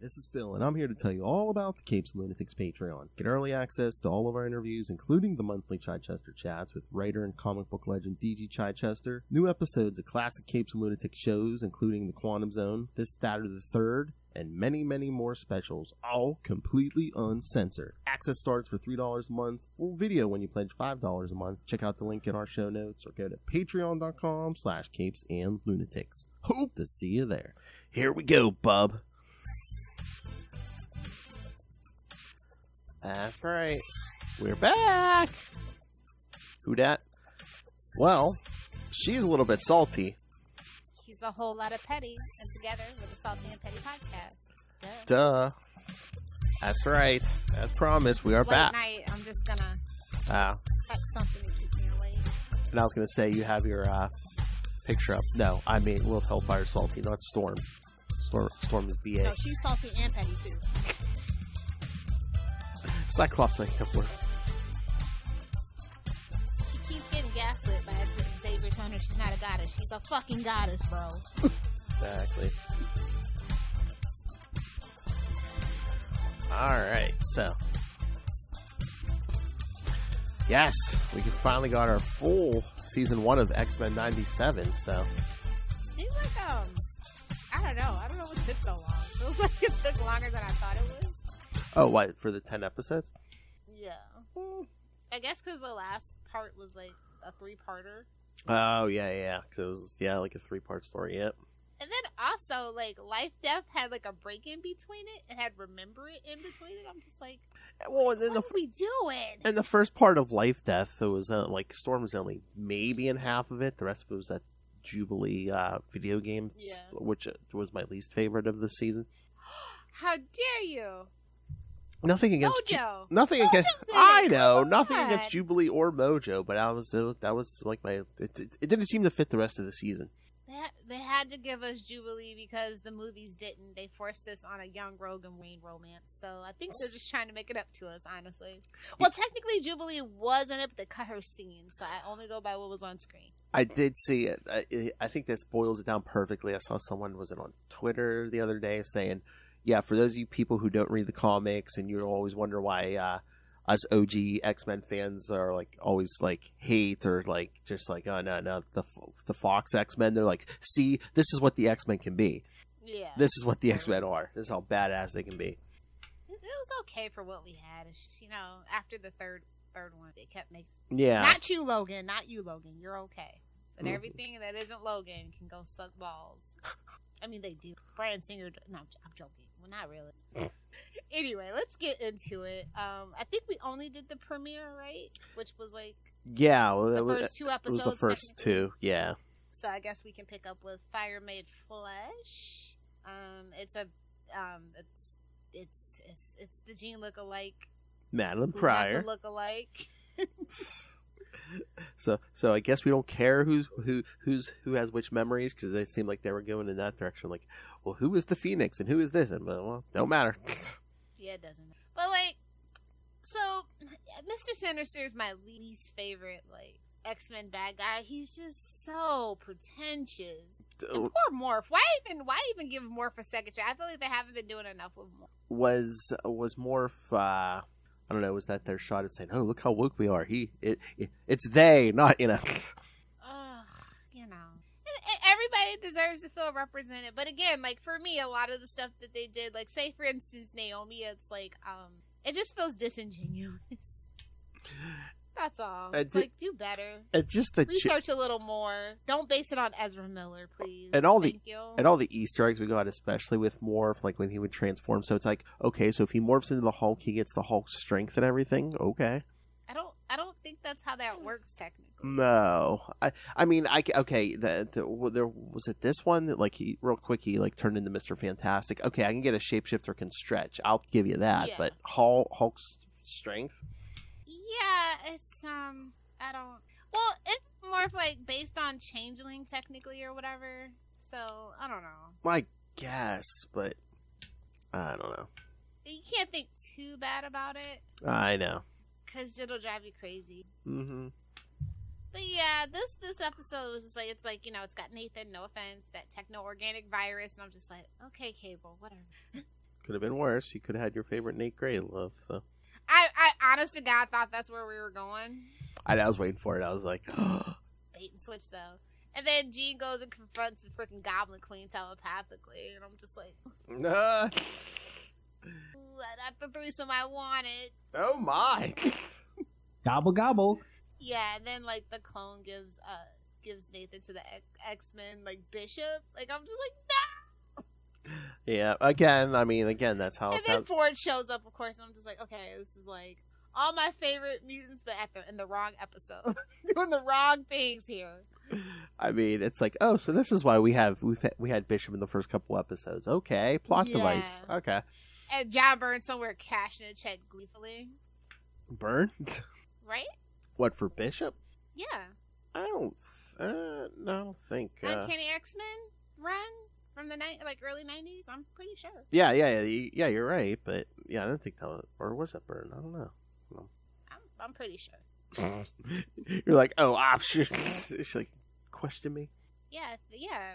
this is Phil, and I'm here to tell you all about the Capes and Lunatics Patreon. Get early access to all of our interviews, including the monthly Chichester chats with writer and comic book legend DG Chichester, new episodes of classic Capes and Lunatics shows, including The Quantum Zone, This, That, or the Third, and many, many more specials, all completely uncensored. Access starts for $3 a month, full video when you pledge $5 a month. Check out the link in our show notes or go to patreon.com slash capes and lunatics. Hope to see you there. Here we go, bub. That's right. We're back. Who dat? Well, she's a little bit salty. He's a whole lot of petty, and together with the Salty and Petty podcast. Duh. Duh. That's right. As promised, we are Late back. night, I'm just gonna Ah, pack something to keep me awake. and I was going to say you have your uh, picture up. No, I mean we'll Hellfire Salty, not Storm. Storm, Storm is BA. So she's salty and petty too. Cyclops, have word. She keeps getting gaslit by Xavier her she's not a goddess. She's a fucking goddess, bro. Exactly. All right, so yes, we finally got our full season one of X Men '97. So Seems like um, I don't know. I don't know what took so long. It feels like it took longer than I thought it would. Oh, what for the ten episodes? Yeah. I guess because the last part was like a three-parter. Oh yeah, yeah, because it was yeah like a three part story. Yep. And then also, like, Life Death had like a break in between it. and had Remember It in between it. I'm just like, Well, and then what the are we doing? and the first part of Life Death, it was uh, like Storm was only maybe in half of it. The rest of it was that Jubilee uh, video game, Yeah. which uh, was my least favorite of the season. How dare you? Nothing against Ju- nothing Mojo against I know come nothing on. against Jubilee or Mojo, but I was, was that was like my it, it, it didn't seem to fit the rest of the season. They, ha- they had to give us Jubilee because the movies didn't. They forced us on a young Rogue and Wayne romance. So I think they're just trying to make it up to us, honestly. Well, technically, Jubilee was in it, but they cut her scene. So I only go by what was on screen. I did see it. I, I think this boils it down perfectly. I saw someone was it on Twitter the other day saying, "Yeah, for those of you people who don't read the comics and you always wonder why uh, us OG X Men fans are like always like hate or like just like oh no no the the Fox X Men they're like see this is what the X Men can be. Yeah. This is what the X Men are. This is how badass they can be." it, was okay for what we had. It's just, you know, after the third third one, it kept making. Yeah. Not you, Logan. Not you, Logan. You're okay. But Mhm. everything that isn't Logan can go suck balls. I mean, they do. Bryan Singer. No, I'm joking. Well, not really. anyway, let's get into it. Um, I think we only did the premiere, right? Which was like yeah, well, the was, first two it episodes. was the first two. Yeah. So I guess we can pick up with Fire Made Flesh. Um, it's a, um, it's, it's, it's, it's the Jean look-alike. Madelyne Pryor. look-alike. So, so I guess we don't care who's who who's who has which memories because they seem like they were going in that direction. Like, well, who is the Phoenix and who is this? And well, don't matter. Yeah, it doesn't. But like, so Mr. Sinister is my least favorite like X Men bad guy. He's just so pretentious. And poor Morph. Why even? Why even give Morph a second chance? I feel like they haven't been doing enough with Morph. was was more of uh, I don't know. Was that their shot of saying, "Oh, look how woke we are"? He, it, it it's they, not you know. Ugh, you know. And- and Everybody deserves to feel represented, but again, like for me, a lot of the stuff that they did, like say for instance Naomi, it's like um, it just feels disingenuous. That's all. It's like do better. It's just the ch- research a little more. Don't base it on Ezra Miller, please. And all the- you. and all the Easter eggs we got, especially with Morph, like when he would transform. So it's like, okay, so if he morphs into the Hulk, he gets the Hulk strength and everything. Okay. I don't. I don't think that's how that works technically. No, I I mean I okay. The, the there was it this one that like he real quick he like turned into Mister Fantastic. Okay, I can get a shapeshifter can stretch. I'll give you that. Yeah. But Hulk Hulk's strength. Yeah, it's um. I don't. Well, it's more of like based on changeling technically or whatever. So I don't know. I guess, but I don't know. You can't think too bad about it I know. Because it'll drive you crazy. Mm-hmm. But yeah, this this episode was just like it's like you know it's got Nathan. No offense, that techno organic virus, and I'm just like, okay, Cable, whatever. Could have been worse. You could have had your favorite Nate Gray love. So I, I honestly, God thought that's where we were going. I, I was waiting for it. I was like, Bait and switch though. And then Jean goes and confronts the freaking Goblin Queen telepathically, and I'm just like, nah. Ooh, that's the threesome I wanted. oh my. Gobble gobble. Yeah, and then like the clone gives uh gives Nathan to the X Men like Bishop. Like I'm just like no. Yeah. Again, I mean, again, that's how. And then that- Forge shows up, of course, and I'm just like, okay, this is like all my favorite mutants, but at the in the wrong episode, doing the wrong things here. I mean, it's like, oh, so this is why we have we've had, we had Bishop in the first couple episodes. Okay, plot device. Okay, And John Byrne somewhere cashing a check gleefully, burn. right? what for Bishop? Yeah. I don't. Uh, no, I don't think. Uh, Uncanny X Men run from the night like early '90s. I'm pretty sure. yeah, yeah, yeah, yeah. You're right, but yeah, I don't think that was, or was it Byrne? I don't know. I'm I'm pretty sure. You're like, oh, ah, sure. It's like, question me. Yeah, yeah,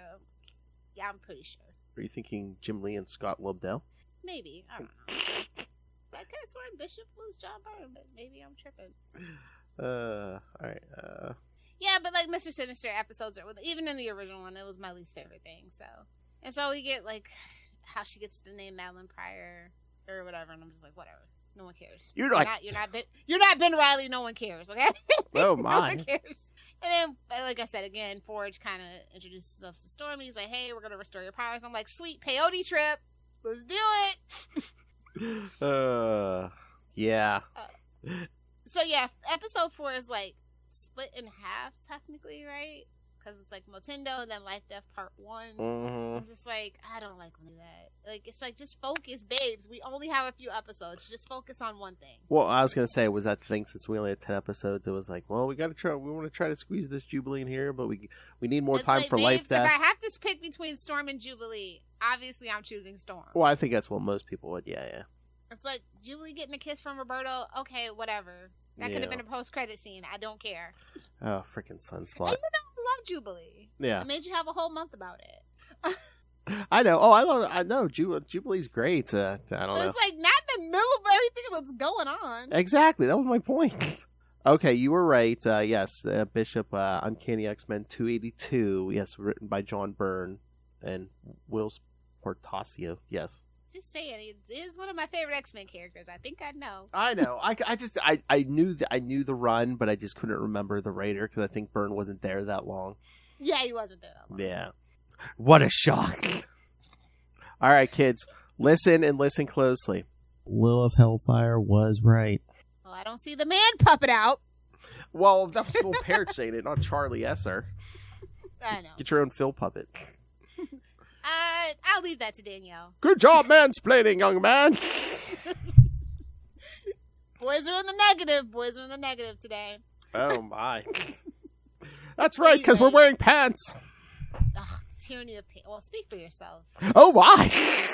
yeah. I'm pretty sure. Are you thinking Jim Lee and Scott Lobdell? Maybe I don't know. I could have sworn Bishop was John Byrne, but maybe I'm tripping. Uh, all right. Uh, Yeah, but like Mr. Sinister episodes are even in the original one, it was my least favorite thing. So, and so we get like how she gets the name Madelyne Pryor or whatever, and I'm just like, whatever. No one cares. You're You're like- not. You're not. Ben, you're not Ben Riley. No one cares. Okay. oh my. no one cares. And then, like I said again, Forge kind of introduces himself to Storm. He's like, "Hey, we're gonna restore your powers." I'm like, "Sweet peyote trip. Let's do it." Uh, yeah. So yeah, episode four is like split in half technically, right? Because it's like Motendo and then Life Death Part One. hmm I'm just like, I don't like when do that. Like, it's like just focus, babes. We only have a few episodes. Just focus on one thing. Well, I was gonna say, was that thing since we only had ten episodes? It was like, well, we got to try. We want to try to squeeze this Jubilee in here, but we we need more It's time like, for babes, life If. I have to pick between Storm and Jubilee, obviously I'm choosing Storm. Well, I think that's what most people would. Yeah, yeah. It's like Jubilee getting a kiss from Roberto. Okay, whatever. That could have been a post credit scene. I don't care. Oh, freaking sunspot. Love Jubilee. Yeah, I made you have a whole month about it. I know. Oh, I love. I know. Ju- Jubilee's great. Uh, I don't But know. it's like not in the middle of everything that's going on. Exactly. That was my point. Okay, you were right. Uh, yes, uh, Bishop, uh, Uncanny X Men 282. Yes, written by John Byrne and Whilce Portacio. Yes. Just saying, it is one of my favorite X Men characters. I think I know. I know. I, I just I, I knew the, I knew the run, but I just couldn't remember the writer because I think Byrne wasn't there that long. Yeah, he wasn't there that long. Yeah. What a shock. All right, kids, listen and listen closely. Lilith Hellfire was right. Well, I don't see the man puppet out. Well, that was Phil Parrott saying it, not Charlie Esser. I know. Get your own Phil puppet. Uh, I'll leave that to Danielle. Good job, mansplaining, young man. Boys are in the negative. Boys are in the negative today. Oh my. That's right, because we're wearing pants. Ugh, tyranny of pain. Well, speak for yourself. Oh my.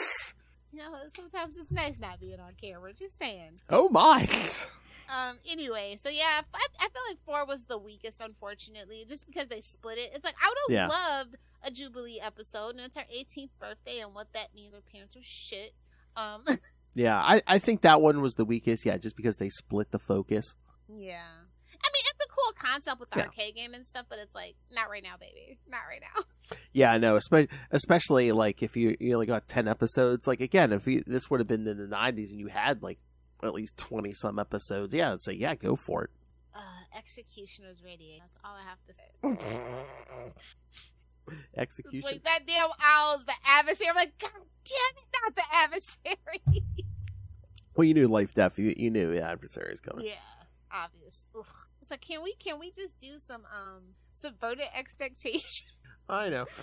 You know, sometimes it's nice not being on camera. Just saying. Oh my. Um. Anyway, so yeah, I, I feel like four was the weakest, unfortunately, just because they split it. It's like I would have Yeah. loved a Jubilee episode, and it's her 18th birthday, and what that means. her parents are shit. Um. Yeah, I, I think that one was the weakest. Yeah, just because they split the focus. yeah. I mean, it's a cool concept with the Yeah. arcade game and stuff, but it's like not right now, baby. Not right now. Yeah, I know. Especially, especially like if you you only got ten episodes. Like again, if you, this would have been in the nineties and you had like at least twenty some episodes, yeah, I'd say yeah, go for it. Uh, executioner's radiation. That's all I have to say. Execution. like that damn owl's the adversary. I'm like, God damn it, not the adversary. Well, you knew life death. You, you knew the adversary is coming. yeah, obvious. Ugh. Like, can we can we just do some um subverted expectation? I know.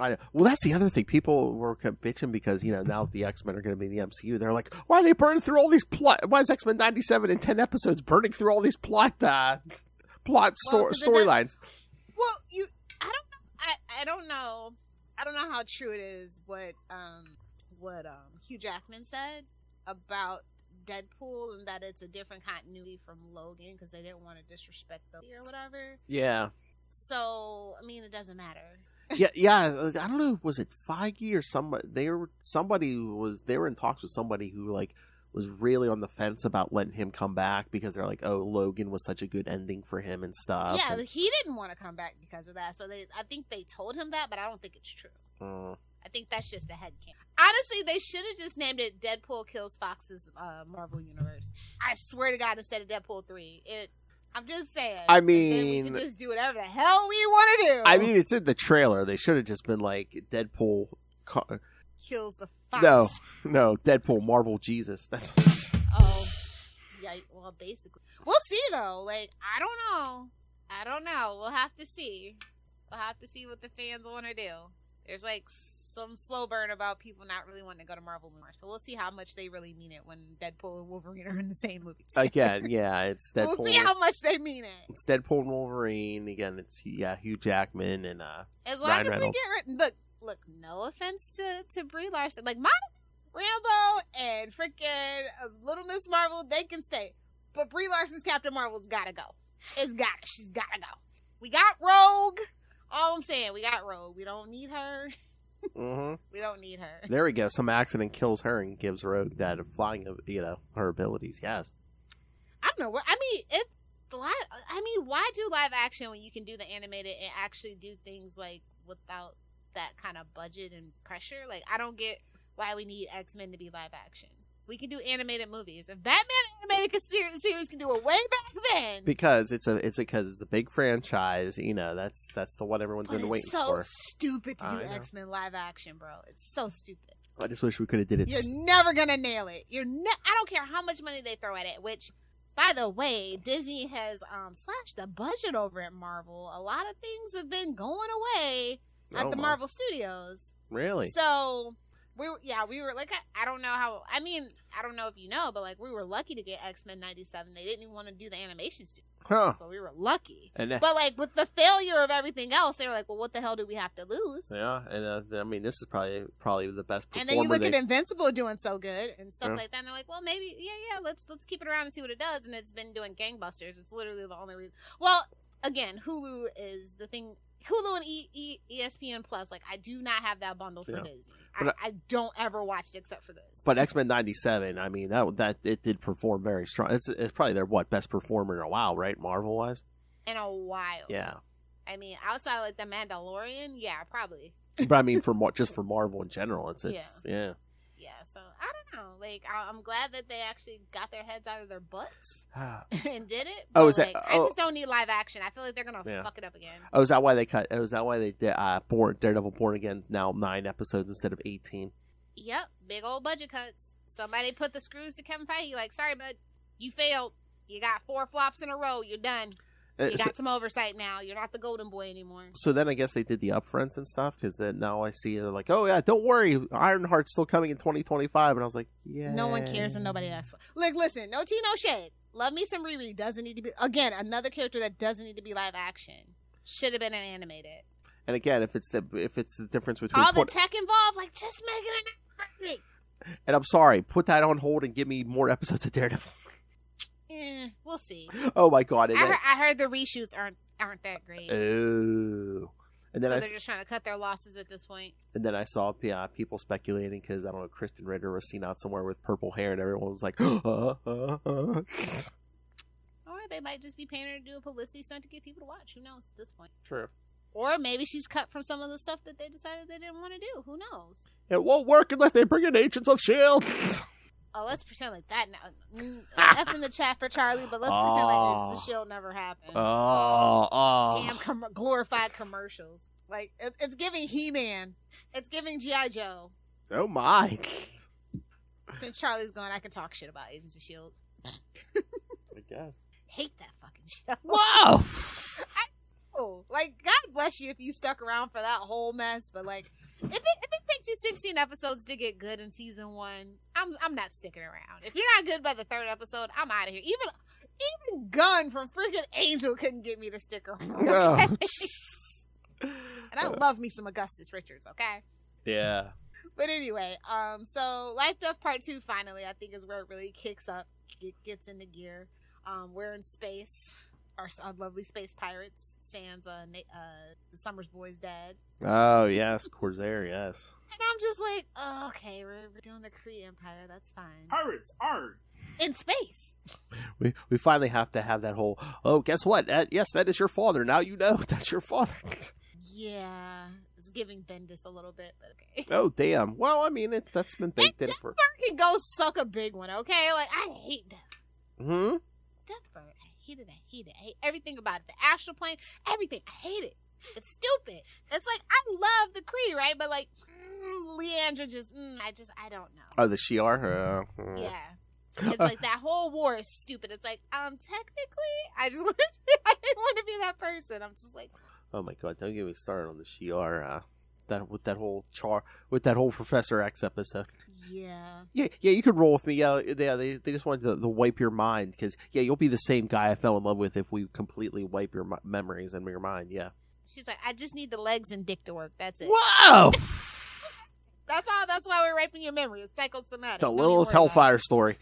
I. Well, that's the other thing. People were bitching because you know now the X Men are going to be in the MCU. They're like, why are they burning through all these plot? Why is X Men ninety seven in ten episodes burning through all these plot uh, plot Well, storylines? well, you, I don't know. I I don't know. I don't know how true it is what um what um Hugh Jackman said about Deadpool and that it's a different continuity from Logan because they didn't want to disrespect the or whatever. Yeah. So I mean, it doesn't matter. Yeah, yeah. I don't know. Was it Feige or somebody? They were somebody who was. They were in talks with somebody who like was really on the fence about letting him come back because they're like, oh, Logan was such a good ending for him and stuff. Yeah, and, he didn't want to come back because of that. So they, I think they told him that, but I don't think it's true. uh, I think that's just a head headcanon. Honestly, they should have just named it Deadpool kills Fox's uh, Marvel Universe. I swear to God, instead of Deadpool three, it. I'm just saying. I mean- can just do whatever the hell we want to do. I mean, it's in the trailer. They should have just been like Deadpool. Co- kills the fox. no, no, Deadpool, Marvel, Jesus. That's Oh, yeah. Well, basically, we'll see though. Like, I don't know. I don't know. We'll have to see. We'll have to see what the fans want to do. There's like some slow burn about people not really wanting to go to Marvel anymore. So we'll see how much they really mean it when Deadpool and Wolverine are in the same movie. together. again, yeah. It's Deadpool. We'll see how much they mean it. It's Deadpool and Wolverine again. It's yeah, Hugh Jackman and uh, As long Ryan as we Reynolds. get rid- look, look. No offense to to Brie Larson, like my Rambo and freaking uh, Little Miss Marvel, they can stay, but Brie Larson's Captain Marvel's gotta go. It's got to She's gotta go. We got Rogue. All I'm saying, we got Rogue. We don't need her. hmm We don't need her. there we go. Some accident kills her and gives Rogue that flying, you know, her abilities. Yes. I don't know. what I mean, it. Live, I mean, why do live action when you can do the animated and actually do things like without that kind of budget and pressure? Like, I don't get why we need X Men to be live action. We can do animated movies. If Batman animated series, series can do it way back then, Because it's a it's because it's a big franchise. You know, that's that's the one everyone's but been waiting so for. stupid to do X Men live action, bro. It's so stupid. I just wish we could have did it. You're never gonna nail it. You're ne- I don't care how much money they throw at it. Which, by the way, Disney has um, slashed the budget over at Marvel. A lot of things have been going away at Oh the. Marvel Studios. Really? So we were, yeah, we were like, I, I don't know how. I mean, I don't know if you know, but like we were lucky to get X Men '97. They didn't even want to do the animation studio, Huh? so we were lucky. And that, But like with the failure of everything else, they were like, well, what the hell do we have to lose? yeah, and uh, I mean, this is probably probably the best. And then you look they, at Invincible doing so good and stuff Yeah. like that, and they're like, well, maybe, yeah, yeah, let's let's keep it around and see what it does. And it's been doing gangbusters. It's literally the only reason. Well, again, Hulu is the thing. Hulu and e- e- ESPN Plus, like I do not have that bundle for Yeah. Disney. But I, I don't ever watch it except for this. But X Men '97, I mean that that it did perform very strong. It's, it's probably their what best performer in a while, right? Marvel wise, in a while, yeah. I mean, outside of, like the Mandalorian, yeah, probably, But I mean, for just for Marvel in general, it's it's yeah. yeah. So I don't know. Like I, I'm glad that they actually got their heads out of their butts and did it. Oh, but, is that- like, oh. I just don't need live action. I feel like they're gonna Yeah. fuck it up again. Oh, is that why they cut? Oh, is that why they did uh, Born Daredevil Born Again now nine episodes instead of eighteen? Yep, big old budget cuts. Somebody put the screws to Kevin Feige. Like, sorry, bud, you failed. You got four flops in a row. You're done. Uh, You so, got some oversight now. You're not the golden boy anymore. so then I guess they did the upfronts and stuff because then now I see they're like, oh yeah, don't worry, Ironheart's still coming in 2025, and I was like, yeah, No one cares and nobody asks for. Like, listen, no tea, no shade. Love me some Riri doesn't need to be again another character that doesn't need to be live action. Should have been an animated. And again, if it's the if it's the difference between All the tech involved, like just make it an animated. and I'm sorry, put that on hold and give me more episodes of Daredevil. Eh, we'll see. Oh my god! I heard, I heard the reshoots aren't aren't that great. oh, and then so I they're just trying to cut their losses at this point. and then I saw yeah, people speculating because I don't know Krysten Ritter was seen out somewhere with purple hair, and everyone was like, uh, uh, uh. Or they might just be paying her to do a publicity stunt to get people to watch. Who knows at this point? True. Or maybe she's cut from some of the stuff that they decided they didn't want to do. Who knows? It won't work unless they bring in Agents of Shield. Oh, let's pretend like that now. F in the chat for Charlie, but let's pretend like Oh. the shield never happened. oh, oh. Damn com- glorified commercials. Like it, it's giving He Man. It's giving GI Joe. Oh my. Since Charlie's gone, I can talk shit about Agents of Shield. I guess. Hate that fucking show. Whoa. Oh, like God bless you if you stuck around for that whole mess. But like, if it, if it takes you 16 episodes to get good in season one, I'm I'm not sticking around. If you're not good by the third episode, I'm out of here. Even even Gunn from freaking Angel couldn't get me to stick around. Oh, okay? and I love me some Augustus Richards. Okay. yeah. But anyway, um, so Life Death Part Two finally, I think, is where it really kicks up, get, gets into gear. Um, we're in space. Our, our lovely space pirates, Sans, uh, uh, the Summers boy's dad. Oh yes, Corsair. Yes. And I'm just like, oh, okay, we're, we're doing the Kree Empire. That's fine. Pirates are. In space. We we finally have to have that whole. Oh, guess what? That, yes, that is your father. Now you know that's your father. Yeah, it's giving Bendis a little bit, but okay. oh damn. Well, I mean, it, that's been baked in for. Deathbird can go suck a big one, okay? Like I hate that. Hmm. Deathbird. I hate it. I hate it. I hate everything about it. The astral plane, everything. I hate it. It's stupid. It's like I love the Kree, right? But like mm, Lilandra just, mm, I just, I don't know. Oh, the Shi'ar. Uh, hmm. Yeah. It's like that whole war is stupid. It's like, um, technically, I just want to, I didn't want to be that person. I'm just like, Oh my god! Don't get me started on the Shi'ar. That with that whole char with that whole Professor X episode. yeah, Yeah, yeah, you could roll with me. Yeah, yeah. They they just wanted to, to wipe your mind because yeah, you'll be the same guy I fell in love with if we completely wipe your mi- memories and your mind. Yeah. she's like, I just need the legs and dick to work. That's it. Whoa! That's all. That's why we're raping your memory. It's psychosomatic. the Lilith Hellfire story.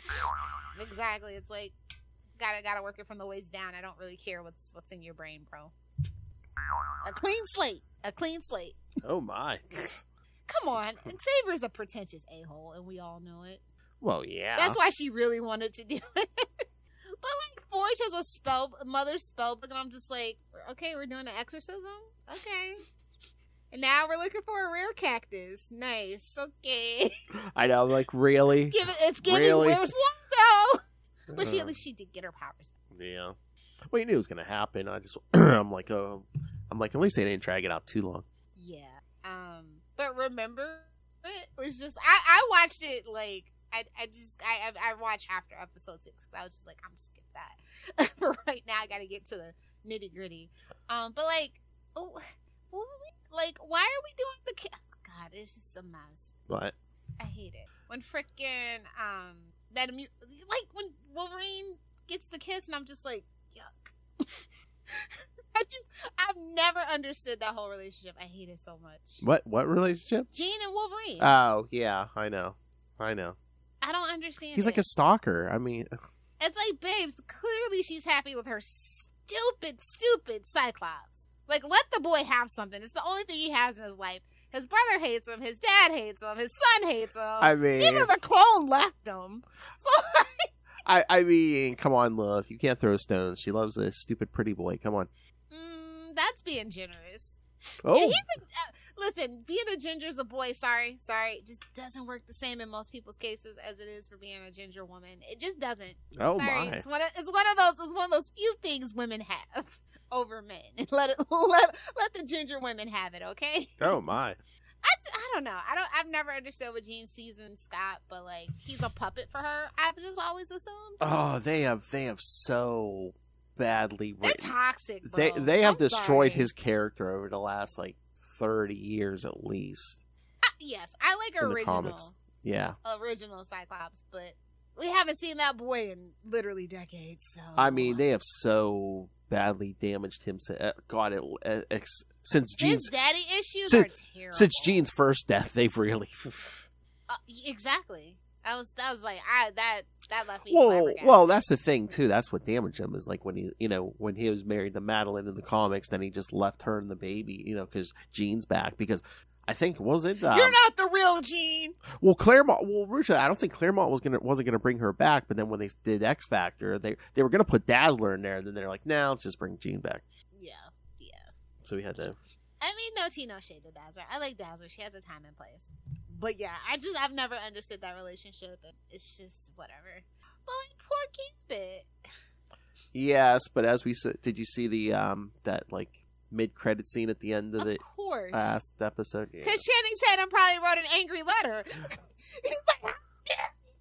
Exactly. It's like, gotta gotta work it from the waist down. I don't really care what's what's in your brain, bro. A clean slate. A clean slate. Oh my. Come on, Xavier's a pretentious a hole, and we all know it. Well, yeah. That's why she really wanted to do it. but like Forge has a spell, mother's spell book, and I'm just like, okay, we're doing an exorcism, okay. And now we're looking for a rare cactus. Nice, okay. I know. I'm like, really? Give it. It's giving. Really? Where's Waldo? But she at least she did get her powers. Yeah. Well, you knew it was gonna happen. I just, I'm like, oh, I'm like, at least they didn't drag it out too long. Yeah. Um. But remember, it was just I I watched it like. I, I just I I I watched after episode six because I was just like I'm just skip that for right now. I got to get to the nitty gritty. Um, but like, oh, what were we, like, why are we doing the? Ki- oh, God, it's just a mess. What? I hate it when frickin' um that like when Wolverine gets the kiss and I'm just like yuck. I just I've never understood that whole relationship. I hate it so much. what? What relationship? Jean and Wolverine. Oh, yeah. I know. I know. I don't understand. He's like a stalker. I mean, It's like, babes, clearly she's happy with her stupid, stupid Cyclops. Like, let the boy have something. It's the only thing he has in his life. His brother hates him. His dad hates him. His son hates him. I mean, Even the clone left him. So, I, I mean, come on, Lilith. You can't throw stones. She loves this stupid pretty boy. Come on. That's being generous. Oh, He's a, uh, listen, being a ginger is a boy. Sorry, sorry. It just doesn't work the same in most people's cases as it is for being a ginger woman. It just doesn't. oh Sorry, my. it's one of it's one of those it's one of those few things women have over men. Let it let let the ginger women have it, okay? Oh my. I, just- I don't know. I don't. I've never understood what Jean sees in Scott, but like he's a puppet for her. I've just always assumed Oh, they have they have so badly they're toxic. Bro. They they have I'm destroyed sorry. his character over the last like thirty years at least. I, yes, I like in original. Yeah. original Cyclops, but we haven't seen that boy in literally decades. So I mean, they have so badly damaged him. uh, God, it, uh, ex, since his Jean's daddy issues since- are terrible. since Jean's first death, they've really. uh, exactly. That was that was like I that that left me. Well, well, that's the thing too. That's what damaged him is like when he, you know, when he was married to Madelyne in the comics, then he just left her and the baby, you know, because Jean's back. Because I think what was it? Um, You're not the real Jean. well, Claremont. Well, originally, I don't think Claremont was gonna wasn't gonna bring her back. But then when they did X Factor, they they were gonna put Dazzler in there. And then they're like, nah, let's just bring Jean back. Yeah, yeah. So we had to. I mean, no tea, no shade to Dazzler. I like Dazzler. She has a time and place. But yeah, I just I've never understood that relationship. It's just whatever. But like poor Gambit. Yes, but as we said, did you see the um that like mid credit scene at the end of Of the course. last episode? Yeah. Because Channing Tatum probably wrote an angry letter. Like,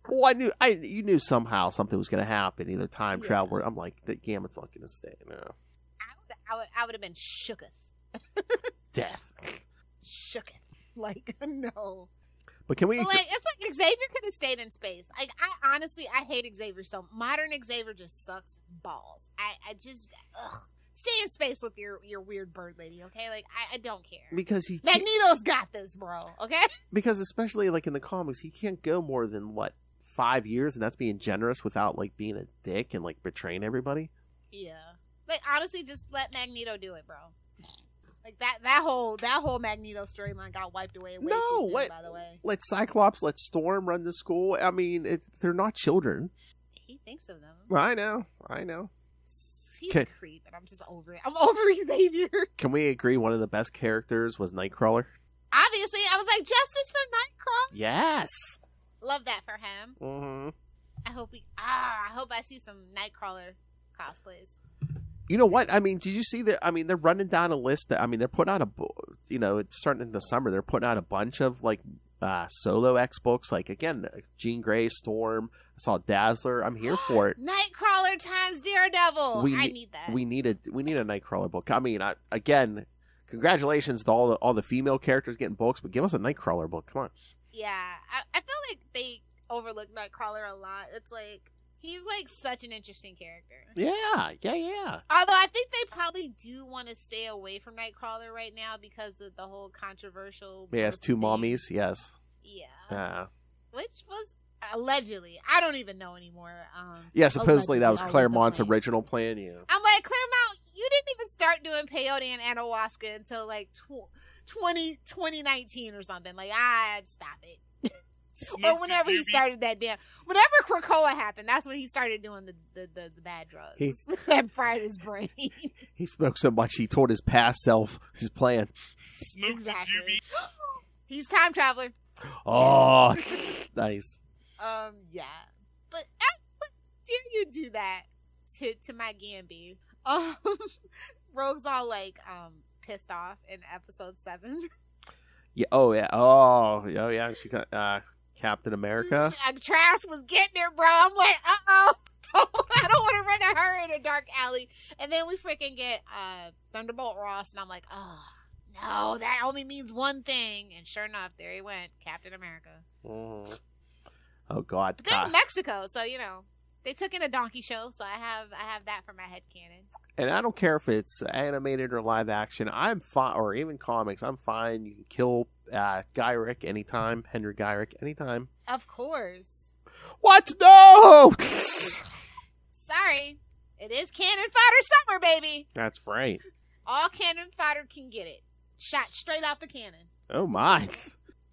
Well, I knew I you knew somehow something was going to happen, either time Yeah. travel. Or, I'm like, the Gambit's not going to stay. No, I would, I would, I would have been shooketh. death. Shooketh. Like, no. But can we? But like, it's like Xavier could have stayed in space. Like, I honestly, I hate Xavier so. Modern Xavier just sucks balls. I, I just, ugh. Stay in space with your your weird bird lady, okay? Like, I, I don't care. because he Magneto's got this, bro. Okay? because especially like in the comics, he can't go more than what five years, and that's being generous without like being a dick and like betraying everybody. Yeah. Like honestly, just let Magneto do it, bro. Like that that whole that whole Magneto storyline got wiped away. Way No, soon, what- by the way, Let Cyclops, let Storm run the school. I mean, it, they're not children. he thinks of them. I know, I know. He's Okay. a creep, and I'm just over it. I'm over Xavier. Can we agree one of the best characters was Nightcrawler? Obviously, I was like justice for Nightcrawler. Yes. Love that for him. hmm I hope we ah, I hope I see some Nightcrawler cosplays. You know what? I mean, did you see that? I mean, they're running down a list. That I mean, they're putting out a, you know, it's starting in the summer. They're putting out a bunch of like uh, solo X books. Like again, Jean Grey, Storm. I saw Dazzler. I'm here for it. Nightcrawler times Daredevil. We I need that. We need a we need a Nightcrawler book. I mean, I, again, congratulations to all the all the female characters getting books, but give us a Nightcrawler book. Come on. yeah, I, I feel like they overlook Nightcrawler a lot. It's like he's like such an interesting character. Yeah, yeah, yeah. Although I think they probably do want to stay away from Nightcrawler right now because of the whole controversial. He has two thing. mommies. Yes. Yeah, Uh, which was allegedly. I don't even know anymore. Um, yeah. Supposedly that was Claremont's plan. original plan. Yeah. I'm like Claremont. You didn't even start doing peyote and ayahuasca until like tw- 20, 2019 or something. Like I'd stop it. Or whenever he started that damn whenever Krakoa happened, that's when he started doing the the, the, the bad drugs He- that fried his brain. He smoked so much he told his past self his plan. Smoke exactly. He's time traveler. Oh, nice. Um, yeah, but uh, what you do that to to my Gambi? Um, Rogue's all like um pissed off in episode seven. Yeah. Oh yeah. Oh. Oh yeah. She got uh, Captain America. Uh, Trask was getting it, bro. I'm like, uh oh. I don't want to run at her in a dark alley. And then we freaking get uh, Thunderbolt Ross, and I'm like, oh, no, that only means one thing. And sure enough, there he went, Captain America. Mhm. Oh God. But they're in God. Mexico, so you know they took in a donkey show. So I have I have that for my head canon. And I don't care if it's animated or live action. I'm fine, or even comics. I'm fine. You can kill uh, Gyrich anytime. Henry Gyrich anytime. Of course. What? No. Sorry, it is cannon fodder summer, baby. That's right. All cannon fodder can get it. Shot straight off the cannon. Oh my.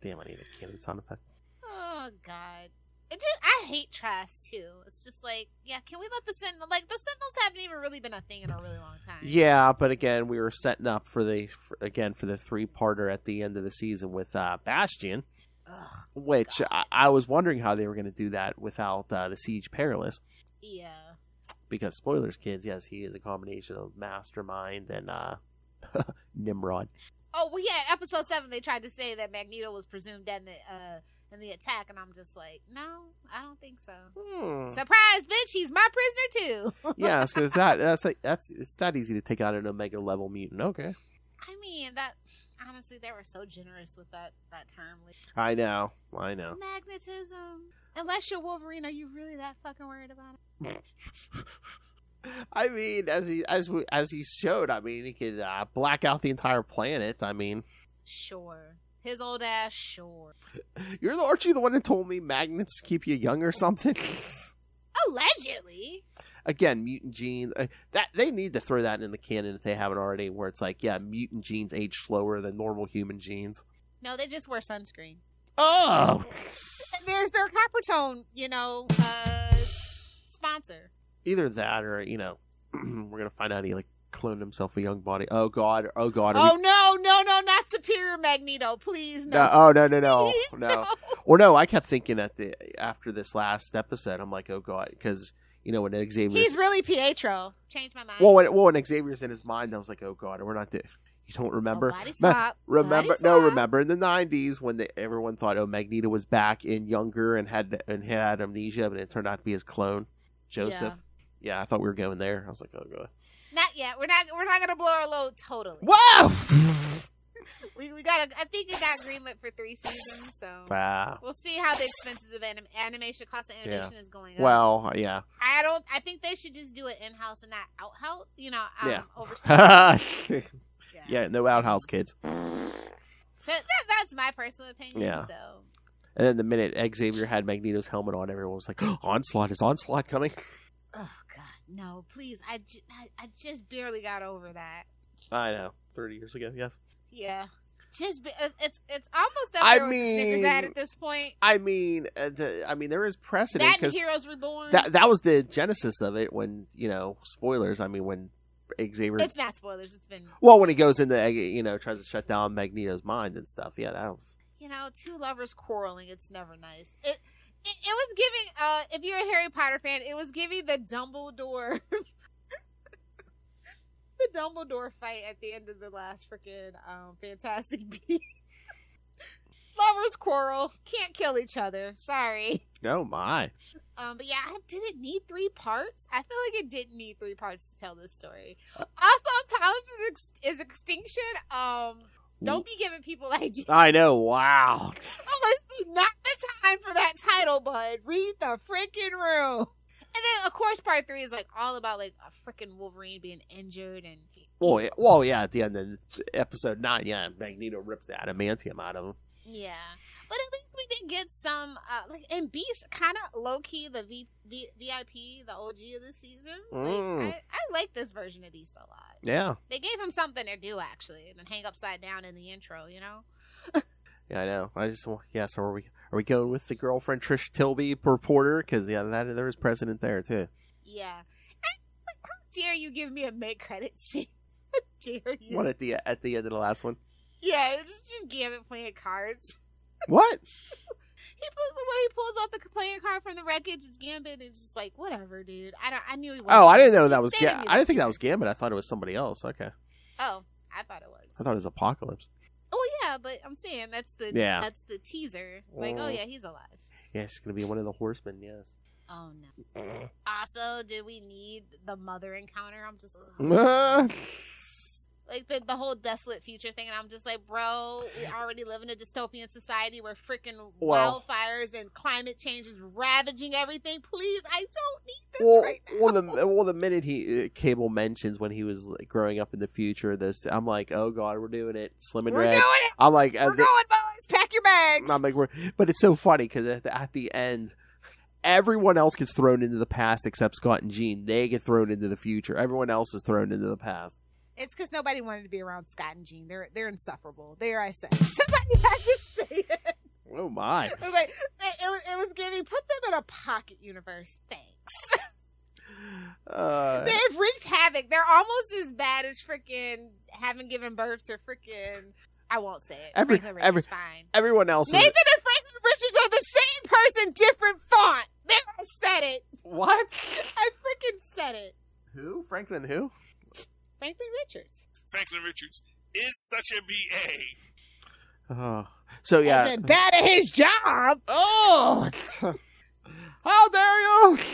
Damn, I need a cannon sound effect. Oh God. It just, I hate Trask too. It's just like, yeah, can we let the Sentinel like the Sentinels haven't even really been a thing in a really long time. Yeah, but again, we were setting up for the for, again for the three parter at the end of the season with uh, Bastion, Ugh, which I, I was wondering how they were going to do that without uh, the Siege Perilous. yeah. Because spoilers, kids, yes, he is a combination of Mastermind and uh, Nimrod. Oh well, yeah. Episode seven, they tried to say that Magneto was presumed dead in the uh, in the attack, and I'm just like, no, I don't think so. Hmm. Surprise, bitch! He's my prisoner too. yeah, it's 'cause it's that that's like, that's it's that easy to take out an Omega level mutant. Okay, I mean that. Honestly, they were so generous with that that term. Like, I know, I know. magnetism. Unless you're Wolverine, are you really that fucking worried about it? I mean, as he as we, as he showed, I mean, he could uh, black out the entire planet. I mean, Sure. His old ass, sure. you're the aren't you the one that told me magnets keep you young or something? Allegedly. Again, mutant genes. Uh, that they need to throw that in the canon if they haven't already. Where it's like, yeah, mutant genes age slower than normal human genes. No, they just wear sunscreen. Oh, And there's their Coppertone, you know, uh, sponsor. either that or you know, we're gonna find out he like cloned himself a young body. Oh God, oh God. Oh no, no, no, not Superior Magneto, please no. no, oh no, no, no, Please, no. Well, no, I kept thinking at the after this last episode, I'm like, oh God, because you know when Xavier. He's really Pietro. Change my mind. well, when, well, when Xavier's in his mind, I was like, oh God, we're not. The... You don't remember? Oh, Ma-. Remember? Body No, swap. remember in the '90s when they, everyone thought, "Oh, Magneto was back and younger and had and had amnesia," but it turned out to be his clone, Joseph. Yeah, I thought we were going there. I was like, "Oh god." Not yet. We're not. We're not gonna blow our load totally. Whoa! We we got. I think it got greenlit for three seasons, so wow. we'll see how the expenses of anim- animation, cost of animation is going up. Well, yeah. I don't. I think they should just do it in house and not out house. You know, um, Yeah. overseas. yeah, no outhouse kids. So that, that's my personal opinion. Yeah. So And then the minute Xavier had Magneto's helmet on, everyone was like, "Onslaught is onslaught coming." oh No, please. I, ju- I, I just barely got over that. I know. Thirty years ago, yes. Yeah. Just be- it's it's almost up I there with Snickers ad mean, at this point. I mean, uh, the, I mean, there is precedent That and Heroes Reborn. that that was the genesis of it. When you know, spoilers. I mean, when Xavier, it's not spoilers. It's been well, when he goes into, uh, you know, tries to shut down Magneto's mind and stuff. Yeah, that was. you know two lovers quarreling. It's never nice. It it, it was giving. Uh, if you're a Harry Potter fan, it was giving the Dumbledore. the Dumbledore fight at the end of the last freaking um, Fantastic Beasts. Lovers quarrel, can't kill each other. Sorry. Oh my! Um, but yeah, I- didn't need three parts? I feel like it didn't need three parts to tell this story. Also, Tolerance is, ex- is extinction. Um, don't be giving people ideas. I know. Wow. "This is not time for that title, bud. Read the freaking room. And then, of course, part three is like all about like a freaking Wolverine being injured and Well, yeah, well, yeah. At the end of episode nine, yeah, Magneto rips the adamantium out of him. yeah. But at least we did get some uh, like and Beast kind of low key the v- v- VIP, the OG of the season. Mm. Like, I, I like this version of Beast a lot. Yeah, They gave him something to do actually, and then hang upside down in the intro. You know. yeah, I know. I just, yeah. So are we? Are we going with the girlfriend Trish Tilby reporter? Because yeah, that there was president there too. Yeah. Like, how dare you give me a make credit scene? How dare you? What at the at the end of the last one? Yeah, it's just Gambit playing cards. What? He pulls where he pulls out the playing card from the wreckage. It's Gambit, and it's just like whatever, dude. I don't. I knew he. was Oh, I didn't know that was. Ga- didn't I didn't think that was Gambit. I thought it was somebody else. Okay, Oh, I thought it was. I thought it was Apocalypse. Oh yeah, but I'm saying that's the Yeah. that's the teaser. Like, oh Mm. yeah, he's alive. Yeah, it's gonna be one of the horsemen. Yes. Oh no. Also, did we need the mother encounter? I'm just like the the whole desolate future thing, and I'm just like, bro, we already live in a dystopian society where freaking Well- wildfires and climate change is ravaging everything. Please, I don't need this well, right now. well, the well, the minute he uh, Cable mentions when he was like, growing up in the future, this I'm like, oh god, we're doing it, Slim and We're Red. doing it. I'm like, uh, We're the- going, boys. Pack your bags. I'm like, we're, but it's so funny because at, the- at the end, everyone else gets thrown into the past except Scott and Jean. They get thrown into the future. Everyone else is thrown into the past. It's because nobody wanted to be around Scott and Jean. They're they're insufferable. There, I said. Somebody had to say it. Oh my! It was like it, was it was giving. Put them in a pocket universe. Thanks. Uh, They've wreaked havoc. They're almost as bad as freaking having given birth to freaking. I won't say it. Every- Franklin every- Richards, fine. everyone else Nathan and Franklin Richards are the same person, different font. There, I said it. what? I freaking said it. Who? Franklin? Who? Franklin Richards. Is such a BA. Oh, so yeah. Isn't bad at his job. Oh, how dare you!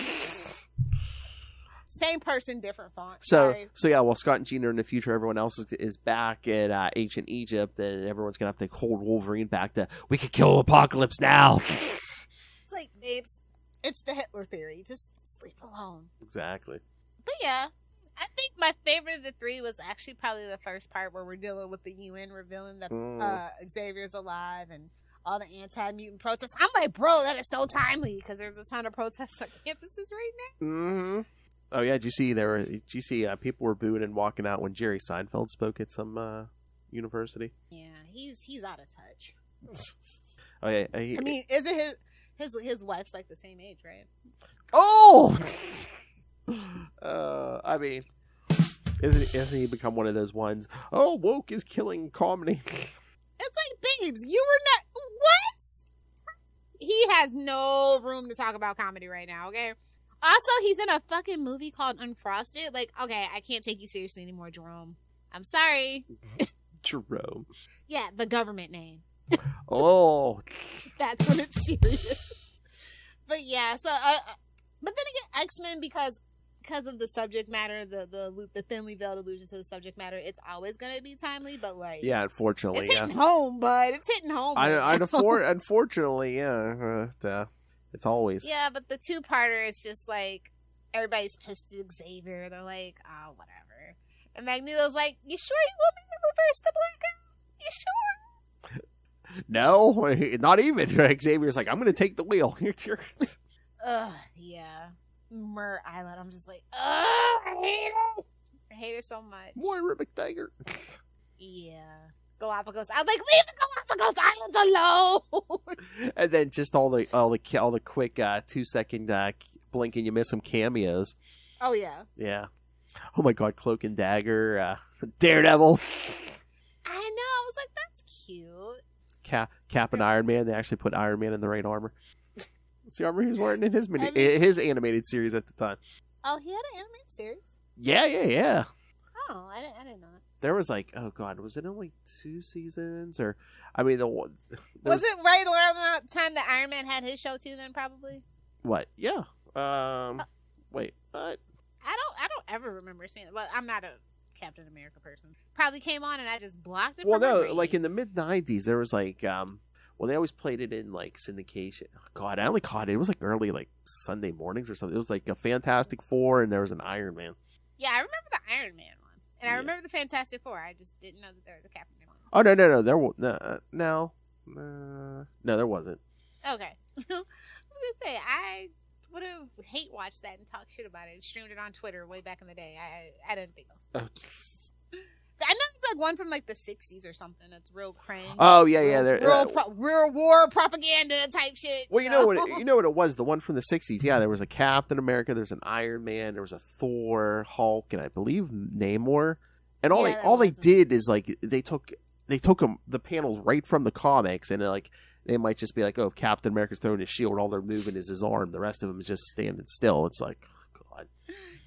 Same person, different font. So, Sorry. so yeah. Well, Scott and Jean are in the future. Everyone else is, is back in uh, ancient Egypt, and everyone's gonna have to hold Wolverine back to. We could kill Apocalypse now. it's like, babes, it's the Hitler theory. Just sleep alone. exactly. But yeah, I think my favorite of the three was actually probably the first part where we're dealing with the UN revealing that Mm. uh, Xavier's alive and all the anti-mutant protests. I'm like, bro, that is so timely because there's a ton of protests on campuses right now. hmm Oh yeah, did you see there? Were, did you see uh, people were booing and walking out when Jerry Seinfeld spoke at some uh, university? Yeah, he's he's out of touch. oh yeah, he- I mean, isn't his his his wife's like the same age, right? oh. uh, I mean, isn't isn't he become one of those ones? Oh, woke is killing comedy. It's like, babes, you were not what? He has no room to talk about comedy right now. Okay. Also, he's in a fucking movie called Unfrosted. Like, okay, I can't take you seriously anymore, Jerome. I'm sorry. Jerome. Yeah, the government name. Oh, That's when it's serious. but yeah, so uh, uh, but then again, X Men because because of the subject matter, the the the thinly veiled allusion to the subject matter, it's always gonna be timely. But like, yeah. Unfortunately, it's yeah. hitting home, bud. It's hitting home. I, right I, unfortunately, yeah. Uh, it's always. Yeah, but the two parter is just like everybody's pissed at Xavier. They're like, oh, whatever. And Magneto's like, you sure you want me to reverse the blackout? You sure? No, not even. Xavier's like, I'm going to take the wheel. Ugh, yeah. Muir Island. I'm just like, oh, I hate it. I hate it so much. Moira MacTaggert. Yeah. Galapagos. I'm like, leave the Galapagos Islands alone. and then just all the all the all the quick uh, two second uh, blink and you miss some cameos. oh yeah. Yeah. Oh my God, Cloak and Dagger, uh, Daredevil, I know. I was like, that's cute. Cap, Cap and Iron Man. They actually put Iron Man in the right armor. It's the armor he was wearing in his mini, I mean- his animated series at the time. Oh, he had an animated series. Yeah, yeah, yeah. Oh, I didn't. I didn't know. That. There was like, oh God, was it only two seasons or? I mean, the one. there Was it right around the time that Iron Man had his show too? Then probably. What? Yeah. Um. Wait. What? I don't. I don't ever remember seeing it. Well, I'm not a Captain America person. Probably came on and I just blocked it. Well, no. Like in the mid '90s, there was like, um. Well, they always played it in like syndication. God, I only caught it. It was like early, like Sunday mornings or something. It was like a Fantastic Four, and there was an Iron Man. Yeah, I remember the Iron Man one, and I remember the Fantastic Four. I just didn't know that there was a Captain one. Oh no, no, no. There was no, uh, no, uh, no. There wasn't. Okay, I was gonna say I would have hate watched that and talk shit about it. and Streamed it on Twitter way back in the day. I I didn't think. I know like one from like the '60s or something. That's real cringe. Oh yeah, yeah. real, There. real, uh, pro- real war propaganda type shit. Well, you so- know what? It, you know what it was. The one from the '60s. Yeah, there was a Captain America. There's an Iron Man. There was a Thor, Hulk, and I believe Namor. And all Yeah, they all they did is like they took they took 'em- the panels right from the comics, and like they might just be like, oh, if Captain America's throwing his shield, all they're moving is his arm. The rest of them is just standing still. It's like, oh, God.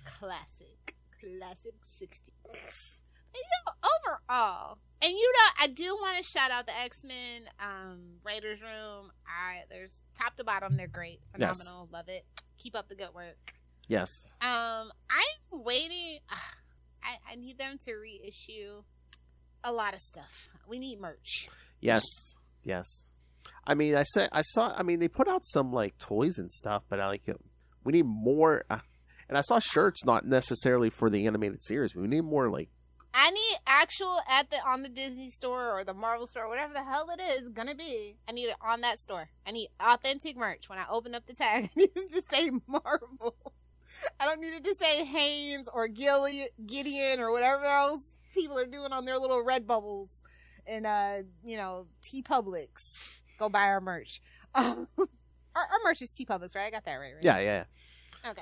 classic, classic '60s. And, you know, overall, and you know, I do want to shout out the X Men um, Raiders Room. I there's top to bottom, they're great, Yes. phenomenal, love it. Keep up the good work. Yes. Um, I'm waiting. I I need them to reissue a lot of stuff. We need merch. Yes. Yes. I mean, I said I saw. I mean, they put out some like toys and stuff, but I like. We need more. Uh, and I saw shirts, not necessarily for the animated series. We need more like I need actual at the on the Disney store or the Marvel store, whatever the hell it is gonna be. I need it on that store. I need authentic merch. When I open up the tag, I need it to say Marvel. I don't need it to say Hanes or Gilly, Gideon or whatever else people are doing on their little red bubbles and uh, you know, TeePublics. Go buy our merch. Um, our, our merch is TeePublics, right? I got that right, right? yeah, yeah. yeah. Okay.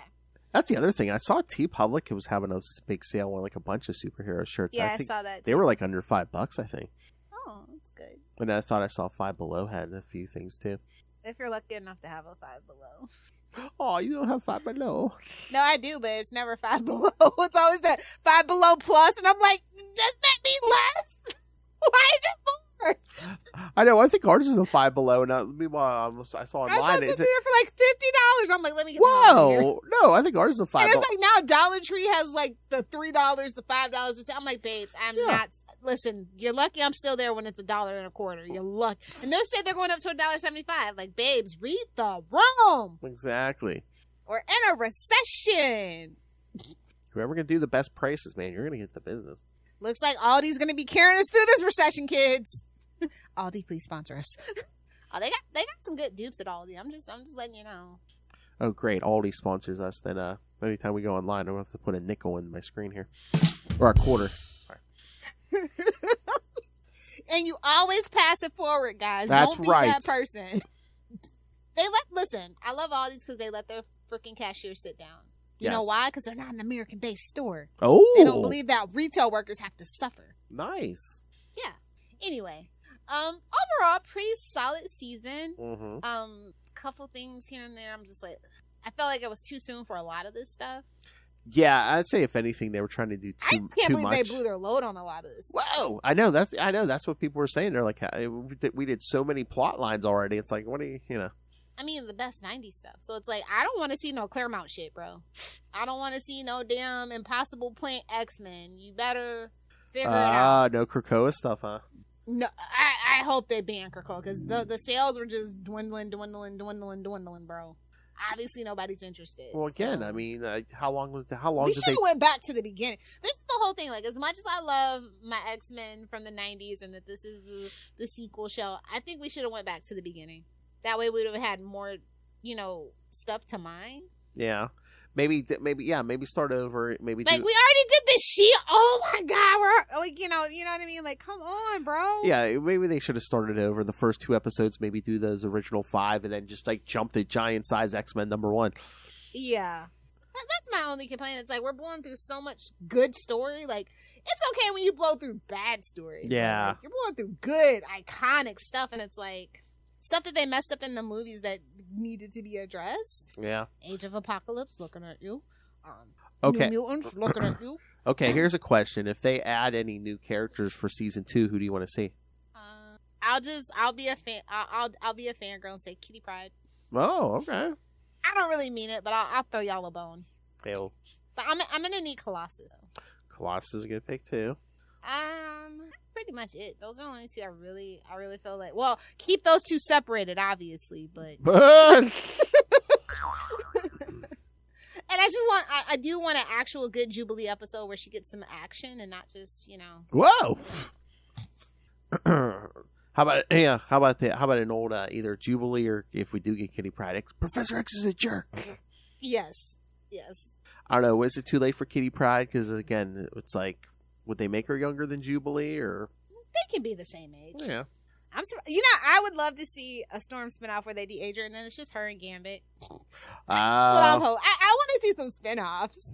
That's the other thing. I saw TeePublic It was having a big sale on like a bunch of superhero shirts. Yeah, I I, saw that. they were like under five bucks, I think. Oh, that's good. And I thought I saw Five Below had a few things too. If you're lucky enough to have a five below. Oh, you don't have Five Below. No, I do, but it's never five below. It's always that five below plus, and I'm like, does that mean less? Why is it? I know. I think ours is a Five Below. Now, meanwhile, um, I saw I saw online. this It's there for like fifty dollars. I'm like, let me get the hell out of here. Whoa! No, I think ours is a Five And Below. it's like now Dollar Tree has like the three dollars, the five dollars. I'm like, babes, I'm Yeah. not. Listen, you're lucky I'm still there when it's a dollar and a quarter. You're lucky. And they say they're going up to a dollar seventy five. Like, babes, read the room. Exactly. We're in a recession. Whoever can do the best prices, man, you're gonna get the business. Looks like Aldi's gonna be carrying us through this recession, kids. Aldi, please sponsor us. oh, they got they got some good dupes at Aldi. I'm just I'm just letting you know. Oh, great! Aldi sponsors us. Then, uh, anytime we go online, I'm going to have to put a nickel in my screen here, or a quarter. Sorry. and you always pass it forward, guys. That's Don't be right. that person. they let listen. I love Aldi's because they let their freaking cashier sit down. You know why? Because they're not an American-based store. Oh, They don't believe that retail workers have to suffer. nice. Yeah. Anyway, um, overall, pretty solid season. Mm-hmm. Um, couple things here and there. I'm just like, I felt like it was too soon for a lot of this stuff. Yeah, I'd say if anything, they were trying to do I too can't too believe much. they blew their load on a lot of this. stuff. Whoa! I know that's I know that's what people were saying. They're like, we did- we did so many plot lines already. It's like, what do you, you know? I mean, the best '90s stuff. So it's like, I don't want to see no Claremont shit, bro. I don't want to see no damn Impossible Plant X Men. You better figure it out. Ah, no Krakoa stuff, huh? No, I, I hope they ban Krakoa because the the sales were just dwindling, dwindling, dwindling, dwindling, bro. Obviously, nobody's interested. Well, again, so- I mean, uh, how long was the, how long we should they? have went back to the beginning. This is the whole thing. Like, as much as I love my X Men from the '90s and that this is the the sequel show, I think we should have went back to the beginning. That way, we would have had more, you know, stuff to mine. Yeah, maybe maybe yeah maybe start over maybe Like do, we already did this shit. Oh my god, we're like you know, you know what I mean? Like, come on, bro. yeah maybe they should have started over the first two episodes maybe do those original five and then just like jump to giant size x-men number one Yeah. That- That's my only complaint. It's like we're blowing through so much good story. Like it's okay when you blow through bad story. Yeah. like, you're blowing through good, iconic stuff, and it's like stuff that they messed up in the movies that needed to be addressed. yeah Age of Apocalypse, looking at you. Um, Okay. New Mutants, looking at you. okay here's a question if they add any new characters for season two who do you want to see Uh, I'll just, I'll be a fan. I'll, I'll, I'll be a fangirl and say Kitty Pryde. oh okay I don't really mean it, but I'll, I'll throw y'all a bone. Hell, But I'm, I'm gonna need Colossus. colossus is a good pick too Um, pretty much it. Those are the only two I really, I really feel like. Well, keep those two separated, obviously, but and I just want, I, I do want an actual good Jubilee episode where she gets some action and not just, you know, Whoa. how about yeah? How about that? how about an old uh, either Jubilee or if we do get Kitty Pryde, X, Professor X is a jerk. yes, yes. I don't know. Is it too late for Kitty Pryde? Because again, it's like, would they make her younger than Jubilee or They can be the same age. yeah? I'm, sur- you know, I would love to see a Storm spinoff where they de-age her and then it's just her and Gambit. Uh, I, I want to see some spinoffs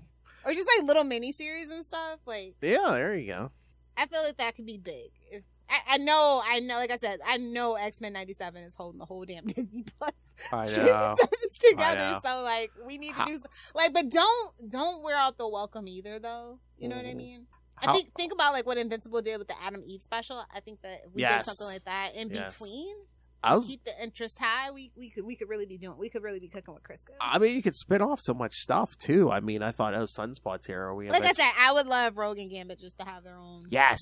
or just like little mini series and stuff. Like, yeah, there you go. I feel like that could be big. If I, I know, I know, like I said, I know X Men '97 is holding the whole damn Disney Plus I service I together. So like, we need to do some, like, but don't don't wear out the welcome either, though. You know what I Mhm. mean? How- I think think about like what Invincible did with the Atom Eve special. I think that if we Yes. did something like that in Yes. between I was. keep the interest high, we we could we could really be doing we could really be cooking with Crisco. I mean, you could spin off so much stuff too. I mean, I thought, oh, Sunspot's here. Are we? like I said, I would love Rogue and Gambit just to have their own. Yes.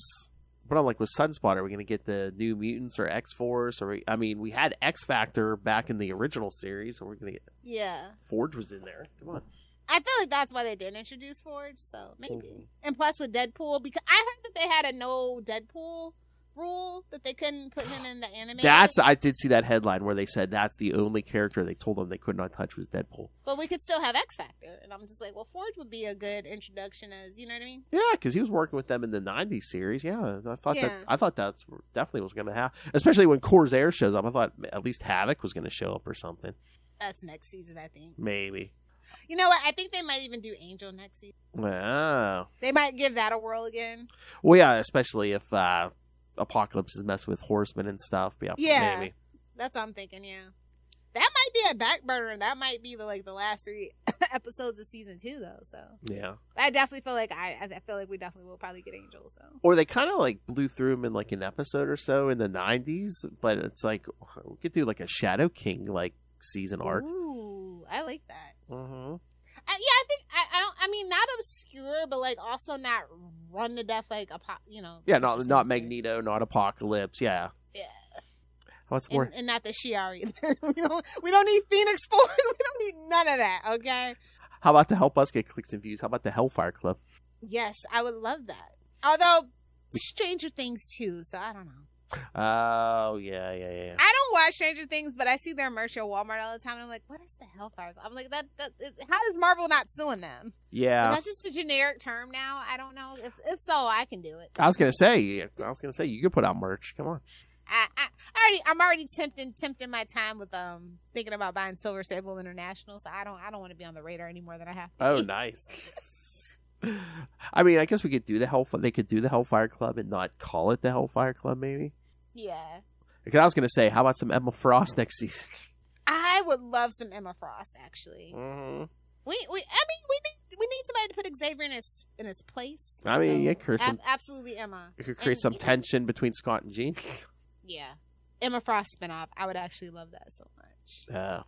But I'm like, with Sunspot, are we going to get the New Mutants or X Force? Or we, I mean, we had X Factor back in the original series, so we're going to get Yeah. Forge was in there. Come on. I feel like that's why they didn't introduce Forge, so maybe. Mhm. And plus with Deadpool, because I heard that they had a no Deadpool rule that they couldn't put him in the anime. That's I did see that headline where they said that's the only character they told them they could not touch was Deadpool. but we could still have X Factor, and I'm just like, well, Forge would be a good introduction as you know what I mean. Yeah, because he was working with them in the '90s series. Yeah, I thought that I thought that's definitely was going to happen. Especially when Corsair shows up, I thought at least Havoc was going to show up or something. That's next season, I think. Maybe. You know what? I think they might even do Angel next season. Wow. They might give that a whirl again. Well, yeah, especially if uh, Apocalypse is messing with Horsemen and stuff. Yeah, Yeah. maybe. That's what I'm thinking. Yeah, that might be a back burner, that might be the like the last three episodes of season two, though. So Yeah. I definitely feel like I, I feel like we definitely will probably get Angel. So Or they kind of like blew through him in like an episode or so in the '90s, but it's like we could do like a Shadow King like season arc. Ooh, I like that. Mm-hmm. I, yeah, I think I, I don't. I mean, not obscure, but like also not run to death like a. You know. Yeah, not not Magneto, not Apocalypse. Yeah. Yeah. What's more? And, and not the Shi'ar either. we don't. We don't need Phoenix Force. we don't need none of that. Okay. How about to help us get clicks and views? How about the Hellfire Club? Yes, I would love that. Although Stranger Things too, so I don't know. Oh yeah, yeah, yeah. I don't watch Stranger Things, but I see their merch at Walmart all the time. And I'm like, what is the Hellfire? Club? I'm like, that. that how is Marvel not suing them? Yeah. That's just a generic term now. I don't know. If if so, I can do it. I was gonna say. I was gonna say you could put out merch. Come on. I, I, I already I'm already tempting tempting my time with um thinking about buying Silver Sable International, so I don't I don't want to be on the radar any more than I have to. Oh, nice. I mean, I guess we could do the Hellfire. They could do the Hellfire Club and not call it the Hellfire Club, maybe. Yeah, Because I was gonna say, how about some Emma Frost next season? I would love some Emma Frost actually. Mm-hmm. We we I mean we need we need somebody to put Xavier in his in his place. I mean, So, yeah, Chris, ab- absolutely Emma. It could create And, some you know, tension between Scott and Jean. Yeah, Emma Frost spinoff. I would actually love that so much. Yeah.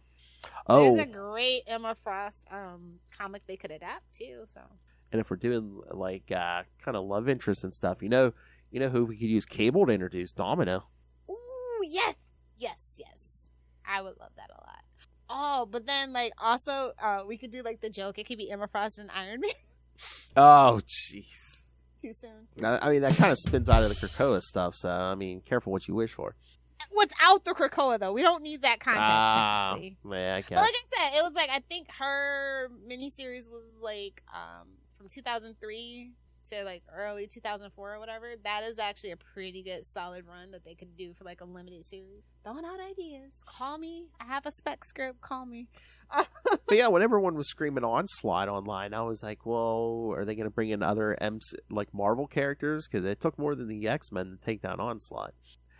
Oh, there's Oh, a great Emma Frost um comic they could adapt too. So and if we're doing like uh, kind of love interest and stuff, you know, you know who we could use Cable to introduce Domino. ooh yes yes yes, I would love that a lot. Oh, but then like also uh we could do like the joke. It could be Emma Frost and Iron Man. Oh, jeez. Too soon. I I mean, that kind of spins out of the Krakoa stuff. So I mean, careful what you wish for. without the Krakoa though. We don't need that context. Ah, yeah, I But like I said, it was like I think her miniseries was like um from 2003 to like early 2004 or whatever. That is actually a pretty good solid run that they could do for like a limited series. Throwing out ideas. Call me. I have a spec script. Call me. But yeah, when everyone was screaming onslaught online, I was like, "Whoa, are they going to bring in other MC, like Marvel characters? Because it took more than the X Men to take down onslaught.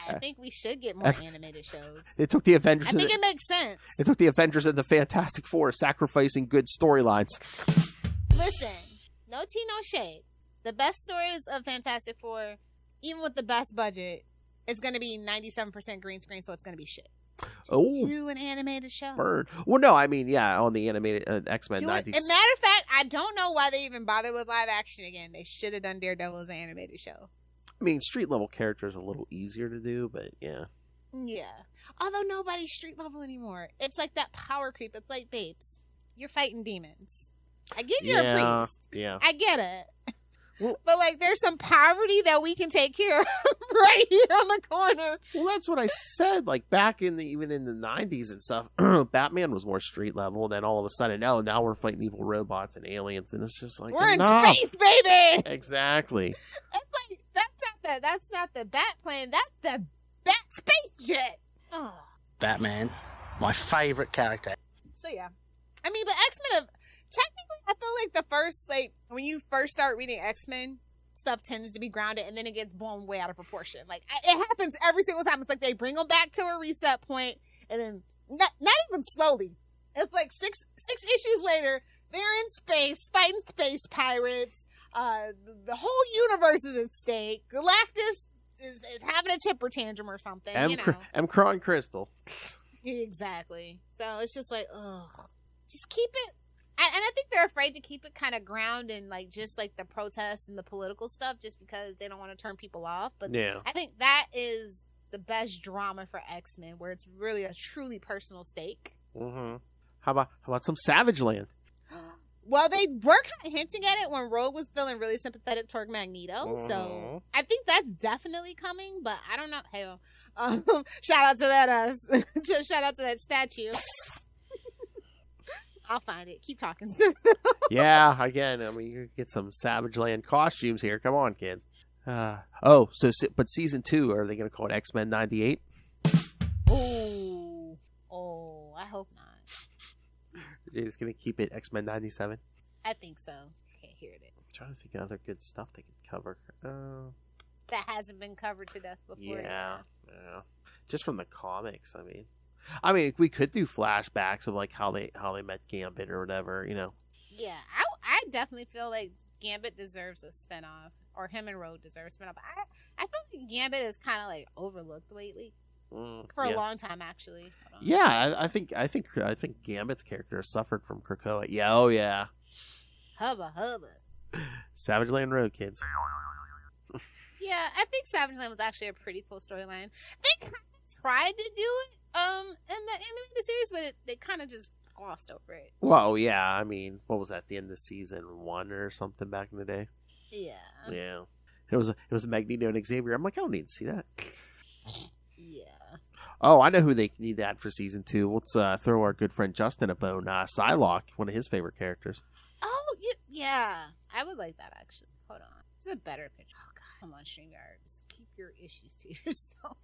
I think we should get more animated shows. It took the Avengers. I think the- it makes sense. it took the Avengers and the Fantastic Four sacrificing good storylines. Listen, no tea, no shade. The best stories of Fantastic Four, even with the best budget, it's going to be 97% green screen, so it's going to be shit. Just Oh. do an animated show. Burn. Well, no, I mean, yeah, on the animated uh, X Men Do it. ninety. As a matter of fact, I don't know why they even bothered with live action again. They should have done Daredevil as an animated show. I mean, street level characters a little easier to do, but yeah. Yeah. Although nobody's street level anymore. It's like that power creep. It's like babes. You're fighting demons. I get you're yeah, a priest. yeah. I get it. Well- but like there's some poverty that we can take care of right here on the corner. Well, that's what I said. Like back in the even in the nineties and stuff, Batman was more street level. and Then all of a sudden, oh, now we're fighting evil robots and aliens, and it's just like We're enough. in space, baby. Exactly. It's like that's not the that's not the bat plane, that's the bat space jet. Oh. Batman, my favorite character. So yeah, I mean, but X Men. Technically, I feel like the first like when you first start reading X Men, stuff tends to be grounded, and then it gets blown way out of proportion. Like it happens every single time. It's like they bring them back to a reset point, and then not not even slowly. It's like six six issues later, they're in space fighting space pirates. Uh, the, whole universe is at stake. Galactus is, is having a temper tantrum or something. You know. Cr- M'Kraan Crystal. Exactly. So it's just like, ugh. Just keep it. And, and I think they're afraid to keep it kind of ground in like just like the protests and the political stuff, just because they don't want to turn people off. But Yeah. I think that is the best drama for X Men, where it's really a truly personal stake. hmm How about how about some Savage Land? Well, they were kind of hinting at it when Rogue was feeling really sympathetic toward Magneto. So Mhm. I think that's definitely coming, but I don't know. Hell, um, shout out to that uh, shout out to that statue. I'll find it. Keep talking. yeah, again, I mean, you get some Savage Land costumes here. Come on, kids. Uh, oh, so but season two, are they going to call it X Men '98? oh, oh, I hope not. They're just going to keep it X Men '97. I think so. Can't hear it. I'm trying to think of other good stuff they could cover. Uh, That hasn't been covered to death before. yeah, yeah, just from the comics. I mean, I mean, we could do flashbacks of like how they how they met Gambit or whatever. You know, Yeah, I, I definitely feel like Gambit deserves a spinoff, or him and Rogue deserve a spinoff. I I feel like Gambit is kind of like overlooked lately Mm, for yeah. a long time, actually. Yeah, I, I think I think I think Gambit's character suffered from Krakoa. Yeah, oh yeah, hubba hubba. Savage Land Road kids. Yeah, I think Savage Land was actually a pretty cool storyline. They kind of tried to do it um in the animated series, but it, they kind of just glossed over it. Well, yeah, I mean, what was that? The end of season one or something back in the day? Yeah, Yeah, it was it was Magneto and Xavier. I'm like, I don't need to see that. yeah. Oh, I know who they need that for season two. Let's uh, throw our good friend Justin a bone. Uh, Psylocke, one of his favorite characters. Oh, yeah. I would like that actually. Hold on, it's a better picture. Oh God, come on, StreamYards, keep your issues to yourself.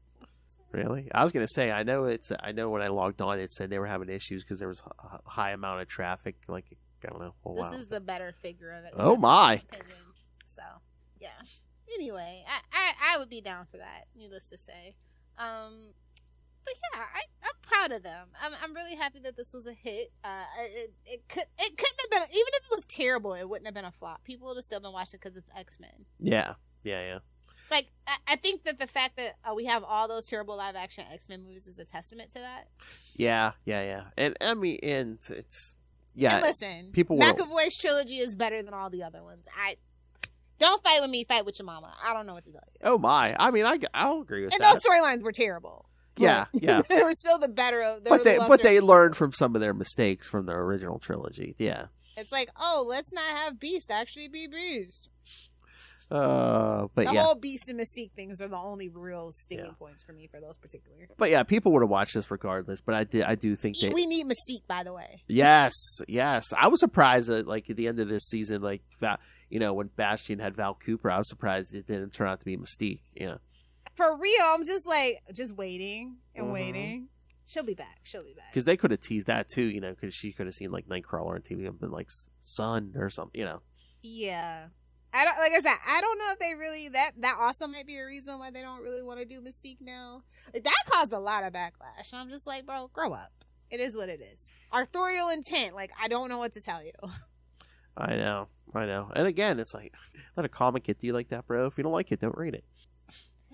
Really? I was gonna say, I know it's. I know when I logged on, it said they were having issues because there was a high amount of traffic. Like, I don't know. a This is the better figure of it. Oh, my. opinion. So, yeah. Anyway, I, I I would be down for that. Needless to say, um, but yeah, I I'm proud of them. I'm I'm really happy that this was a hit. Uh, it it could it couldn't have been even if it was terrible, it wouldn't have been a flop. People would have still been watching because it's X Men. Yeah, yeah, yeah. Like I, think that the fact that uh, we have all those terrible live action X Men movies is a testament to that. Yeah, yeah, yeah. And I mean, and it's yeah. And listen, people McAvoy's trilogy is better than all the other ones. I don't fight with me, fight with your mama. I don't know what to tell you. Oh my! I mean, I I'll agree with And that. And those storylines were terrible. Yeah, yeah. they were still the better of. but they the but they learned from some of their mistakes from the original trilogy. Yeah. It's like, oh, let's not have Beast actually be Beast. Uh, but The yeah, whole Beast and Mystique things are the only real sticking Yeah. points for me for those particular. but yeah, people would have watched this regardless. But I did, I do think that We need Mystique, by the way. Yes, yes. I was surprised that like at the end of this season, like Val, you know, when Bastion had Val Cooper, I was surprised it didn't turn out to be Mystique. Yeah. For real, I'm just like just waiting and Mhm. waiting. She'll be back. She'll be back. Because they could have teased that too, you know, because she could have seen like Nightcrawler on TV and been like Son or something, you know. Yeah. I don't like I said, I don't know if they really that that also might be a reason why they don't really want to do Mystique now. Like, that caused a lot of backlash. I'm just like, bro, grow up. It is what it is. Authorial intent, like I don't know what to tell you. I know, I know. And again, it's like let a comic get to you like that, bro. If you don't like it, don't read it.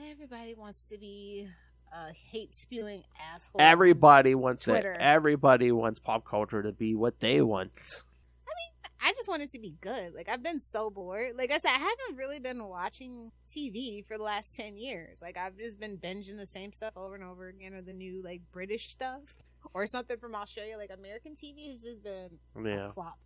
Everybody wants to be a hate spewing asshole. Everybody wants Twitter. it. Everybody wants pop culture to be what they want. I just want it to be good. Like I've been so bored. Like I said, I haven't really been watching TV for the last ten years. Like I've just been binging the same stuff over and over again, or the new like British stuff, or something from Australia. Like American TV has just been Yeah. a flop.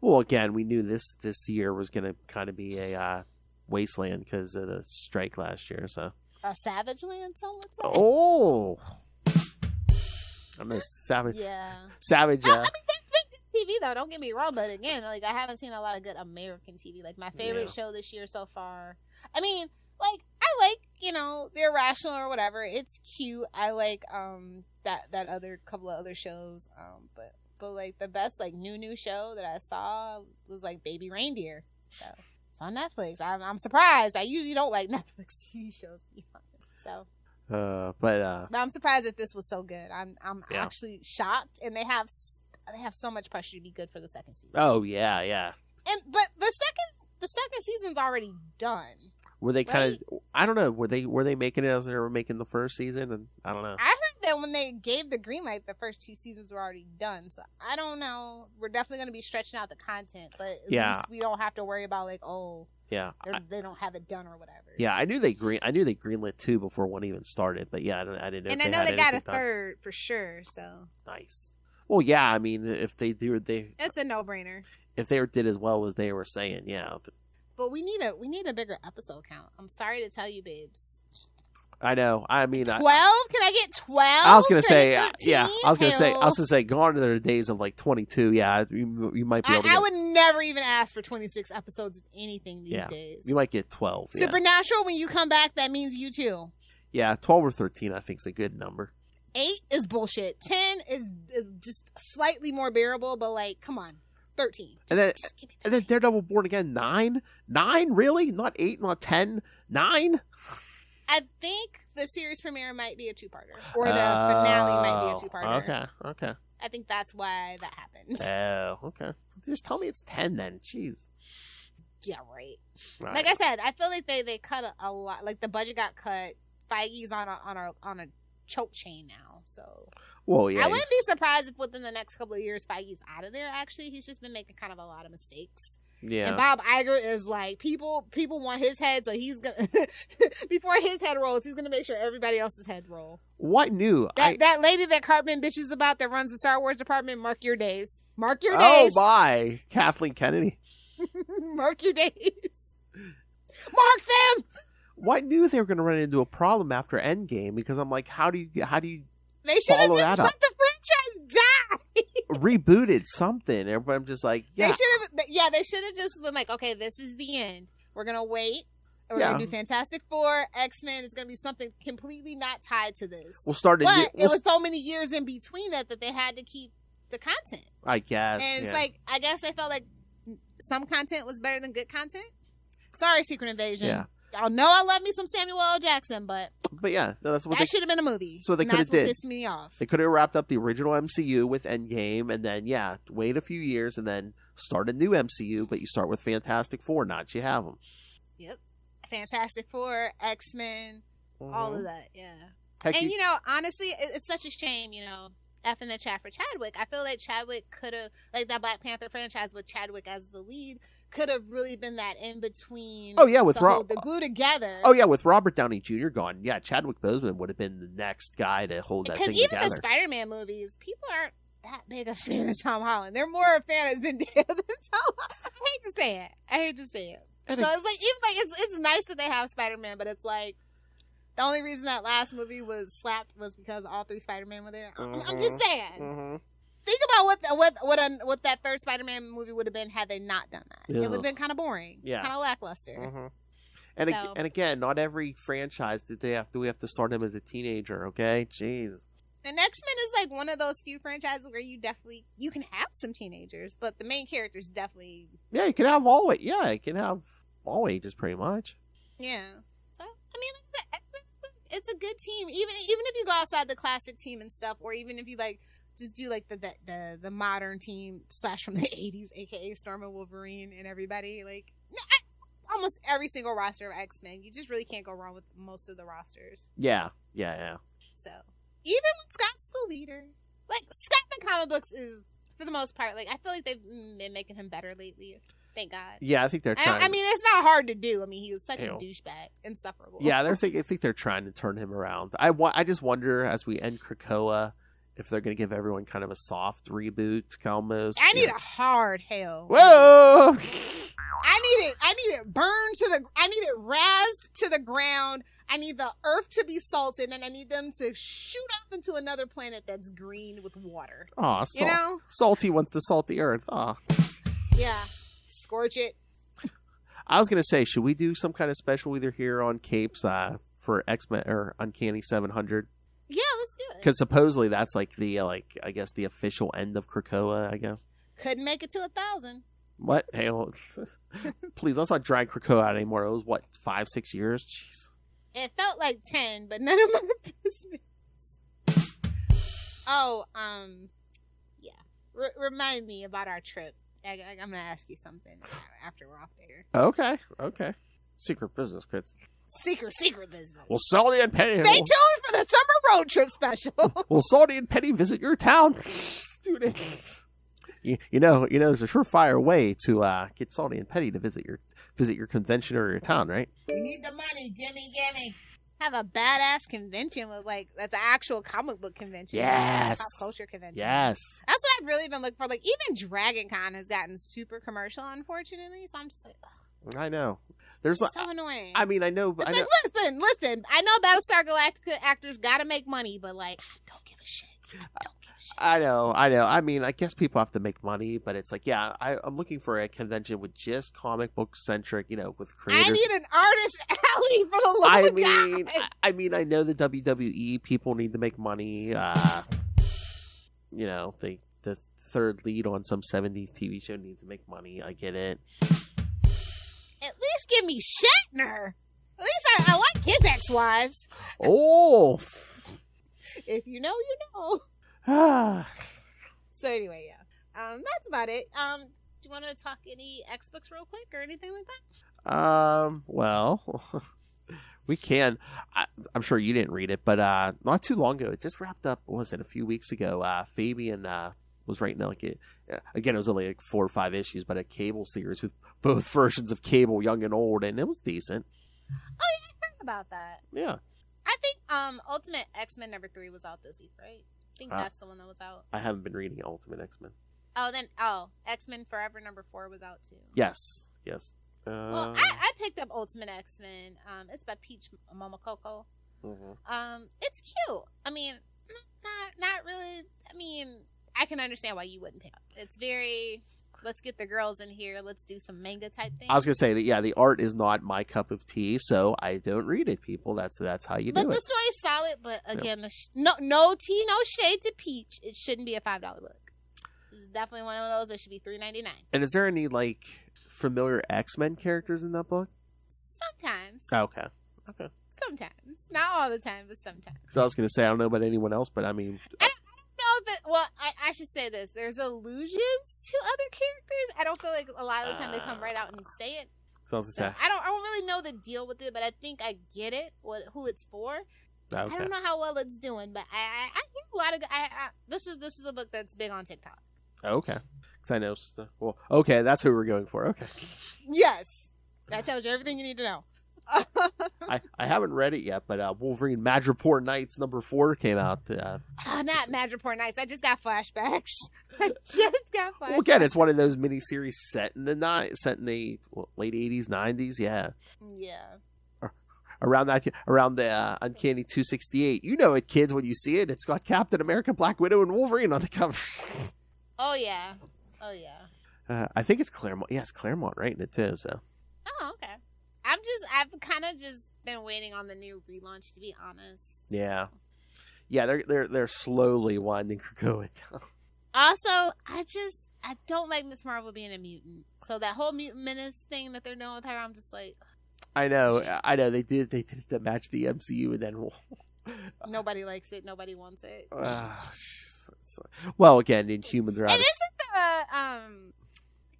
Well, again, we knew this this year was going to kind of be a uh, wasteland because of the strike last year. So. A Savage Land, some would say. Oh. I'm a savage. Yeah. Savage. I, I Uh, mean, TV though. Don't get me wrong, but again, like I haven't seen a lot of good American TV. Like my favorite Yeah. show this year so far. I mean, like I like you know the irrational or whatever. It's cute. I like um that that other couple of other shows. Um, but but like the best like new new show that I saw was like Baby Reindeer. So it's on Netflix. I'm I'm surprised. I usually don't like Netflix TV shows. to be honest. So uh, but uh, but I'm surprised that this was so good. I'm I'm Yeah. actually shocked, and they have they have so much pressure to be good for the second season. oh yeah, yeah. And but the second the second season's already done. Were they kind of? I don't know. Were they were they making it as they were making the first season? And I don't know. I heard that when they gave the green light, the first two seasons were already done. So I don't know. We're definitely going to be stretching out the content, but at Yeah. least we don't have to worry about like oh Yeah, I, they don't have it done or whatever. yeah. I knew they green. I knew they greenlit two before one even started. But yeah, I, I didn't know. and I know had they got a anything done. third for sure. So Nice. Well, yeah. I mean, if they do, they it's a no brainer. if they did as well as they were saying, yeah. But we need a we need a bigger episode count. I'm sorry to tell you, babes. I know. I mean, I, Twelve? Can I get twelve? I was gonna Can say, get uh, yeah. I was gonna say, I was gonna say, gone are the days of like twenty two. Yeah, you, you might be I, able to. I would never even ask for 26 episodes of anything these Yeah. days. you might get twelve. Yeah. Supernatural, when you come back, that means you too. yeah, twelve or thirteen. I think is a good number. Eight is bullshit. Ten is, is just slightly more bearable, but like, come on. 13. And then- Just give me And then Daredevil Born Again nine, nine really? Not eight, not ten, nine. I think the series premiere might be a two parter, or the finale might be a oh, two parter. Okay, okay. I think that's why that happened. Oh, okay. Just tell me it's ten then. Jeez. yeah, right. Right. Like I said, I feel like they they cut a, a lot. Like the budget got cut. Feige's on a on a on a choke chain now, so well, yeah. I wouldn't be surprised if within the next couple of years Feige's out of there. Actually, he's just been making kind of a lot of mistakes. yeah. And Bob Iger is like people people want his head, so he's gonna before his head rolls, he's gonna make sure everybody else's head roll. what new? That I, that lady that Cartman bitches about that runs the Star Wars department, mark your days. Mark your oh days. my, Kathleen Kennedy. mark your days. Mark them. Well, I knew they were going to run into a problem after Endgame because I'm like, how do you how do you They should have just let up. the franchise die. rebooted something? Everybody, I'm just like, yeah, They should have. Yeah, they should have just been like, okay, this is the end. We're gonna wait. We're Yeah. gonna do Fantastic Four, X Men. It's gonna be something completely not tied to this. we'll start a but it We'll, was so many years in between that that they had to keep the content. I guess. and it's yeah. like I guess I felt like some content was better than good content. Sorry, Secret Invasion. Yeah. Y'all know I love me some Samuel L. Jackson, but but yeah, no, that's what that should have been a movie. that's what they coulda did. Pissed me off. They could have wrapped up the original MCU with Endgame, and then yeah, wait a few years and then start a new MCU. But you start with Fantastic Four, not you have them. Yep. Fantastic Four, X Men, all of mm-hmm. that. Yeah. Heck, and you- you know, honestly, it's such a shame. You know, effing the chat for Chadwick. I feel like Chadwick could have, like that Black Panther franchise with Chadwick as the lead, could have really been that in between. Oh, yeah, with the, the glue together. oh yeah, with Robert Downey Jr. gone, yeah, Chadwick Boseman would have been the next guy to hold that because even together. the Spider-Man movies, people aren't that big a fan of Tom Holland. They're more a fan of Zendaya than Tom. Holland. I hate to say it. I hate to say it. so And it's like even like it's it's nice that they have Spider Man, but it's like the only reason that last movie was slapped was because all three Spider Man were there. I'm, I'm just saying. Mhm. Think about what the, what what an, what that third Spider Man movie would have been had they not done that. It would have been kind of boring. Yeah. Kind of lackluster. Mhm. And ag- and again, not every franchise did they have do we have to start him as a teenager, okay? Jeez. And X Men is like one of those few franchises where you definitely you can have some teenagers, but the main characters definitely Yeah, you can have all yeah, you can have all ages pretty much. yeah. So I mean, it's a good team. Even even if you go outside the classic team and stuff, or even if you like just do like the the the, the modern team slash from the '80s, aka Storm and Wolverine and everybody like. I, Almost every single roster of X Men, you just really can't go wrong with most of the rosters. Yeah, yeah, yeah. So even when Scott's the leader, like Scott in the comic books is for the most part like I feel like they've been making him better lately. Thank God. Yeah, I think they're trying. I, I mean, it's not hard to do. I mean, he was such Ew. a douchebag, insufferable. yeah, they're think, I think they're trying to turn him around. I wa- I just wonder as we end Krakoa if they're going to give everyone kind of a soft reboot almost. I need Yeah. a hard hell. Whoa! I need it. I need it burned to the. I need it razed to the ground. I need the earth to be salted, and I need them to shoot off into another planet that's green with water. Aw, You know? salty wants to salt the earth. Aw. Yeah. Scorch it. I was gonna say, should we do some kind of special either here on Capes uh, for X Men or Uncanny Seven Hundred? Yeah, let's do it. Because supposedly that's like the uh, like I guess the official end of Krakoa. I guess. Couldn't make it to a thousand. What? Hey, well, please let's not drag Krakoa out anymore. It was what five, six years. Jeez. It felt like ten, but none of my business. Oh, um, yeah. R- remind me about our trip. I- I- I'm gonna ask you something after we're off there. Okay, okay. Secret business, kids. Secret, secret business. Will Salty and Petty? Stay tuned for the summer road trip special. Will Salty and Petty visit your town? Students. You, you know, you know, there's a surefire way to uh, get Salty and Petty to visit your visit your convention or your town, right? We need the money. Gimme, gimme. Have a badass convention with like that's an actual comic book convention. Yes. Pop culture convention. Yes. That's what I've really been looking for. Like even Dragon Con has gotten super commercial, unfortunately. So I'm just like, ugh, I know. There's like, so annoying. I mean, I know, It's I like, listen, listen. I know Battlestar Galactica actors gotta make money, but like, don't give a shit. Uh, don't give a shit. I know, I know. I mean, I guess people have to make money, but it's like, yeah, I, I'm looking for a convention with just comic book centric, you know, with creators. I need an artist alley for the love I of mean, God. I, I mean, I know the WWE people need to make money. Uh, you know, they the third lead on some '70s TV show needs to make money. I get it. At least give me Shatner. At least I, I like his ex-wives. Oh, If you know, you know. So anyway, yeah. Um, that's about it. Um, do you want to talk any X books real quick or anything like that? um, well, we can. I, I'm sure you didn't read it, but uh, not too long ago, it just wrapped up. What was it a few weeks ago? Uh, Fabian uh, was writing like it. Again, it was only like four or five issues, but a cable series with both versions of Cable, young and old, and it was decent. Oh, yeah, I heard about that, Yeah. I think um, Ultimate X Men number three was out this week, right? I think Uh, that's the one that was out. I haven't been reading Ultimate X Men. Oh, then oh, X Men Forever number four was out too. Yes, yes. Uh, Well, I, I picked up Ultimate X Men. Um, it's by Peach Momoko. mhm. Um, it's cute. I mean, not not really. I mean, I can understand why you wouldn't pick it. It's very. Let's get the girls in here. Let's do some manga type thing. I was gonna say that. Yeah, the art is not my cup of tea, so I don't read it. People, that's that's how you but do it. But the story's solid. But again, the sh- no no tea, no shade to Peach. It shouldn't be a five dollar book. This is definitely one of those It should be three ninety nine. And is there any like familiar X Men characters in that book? Sometimes, oh, Okay, okay. sometimes, not all the time, but sometimes. So I was gonna say I don't know about anyone else, but I mean, No, but well, I, I should say this. There's allusions to other characters. I don't feel like a lot of the time they come right out and say it. so I don't I don't really know the deal with it, but I think I get it. What who it's for? say I don't know how well it's doing, but I I, I hear a lot of I, I this is this is a book that's big on TikTok. Okay, because I know. Well, okay, that's who we're going for. Okay, Yes, that tells you everything you need to know. I, I haven't read it yet, but uh, Wolverine Madripoor Nights number four came out. Uh, Oh, not Madripoor Nights. I just got flashbacks. I just got flashbacks. well, again, it's one of those miniseries set in the ni- set in the what, late eighties, nineties. Yeah, Yeah. around that around the uh, Uncanny two sixty eight. You know it, kids. When you see it, it's got Captain America, Black Widow, and Wolverine on the cover. Oh yeah. Oh yeah. uh, I think it's Claremont. Yes, Claremont writing it too. So Oh okay. I'm just. I've kind of just been waiting on the new relaunch. To be honest. yeah, yeah, they're they're they're slowly winding Krakoa down. Also, I just I don't like Miss Marvel being a mutant. So that whole mutant menace thing that they're doing with her, I'm just like, I know, I know. They did they did it to match the MCU, and then nobody likes it. Nobody wants it. Uh, well, again, Inhumans are out. And Of, isn't the um?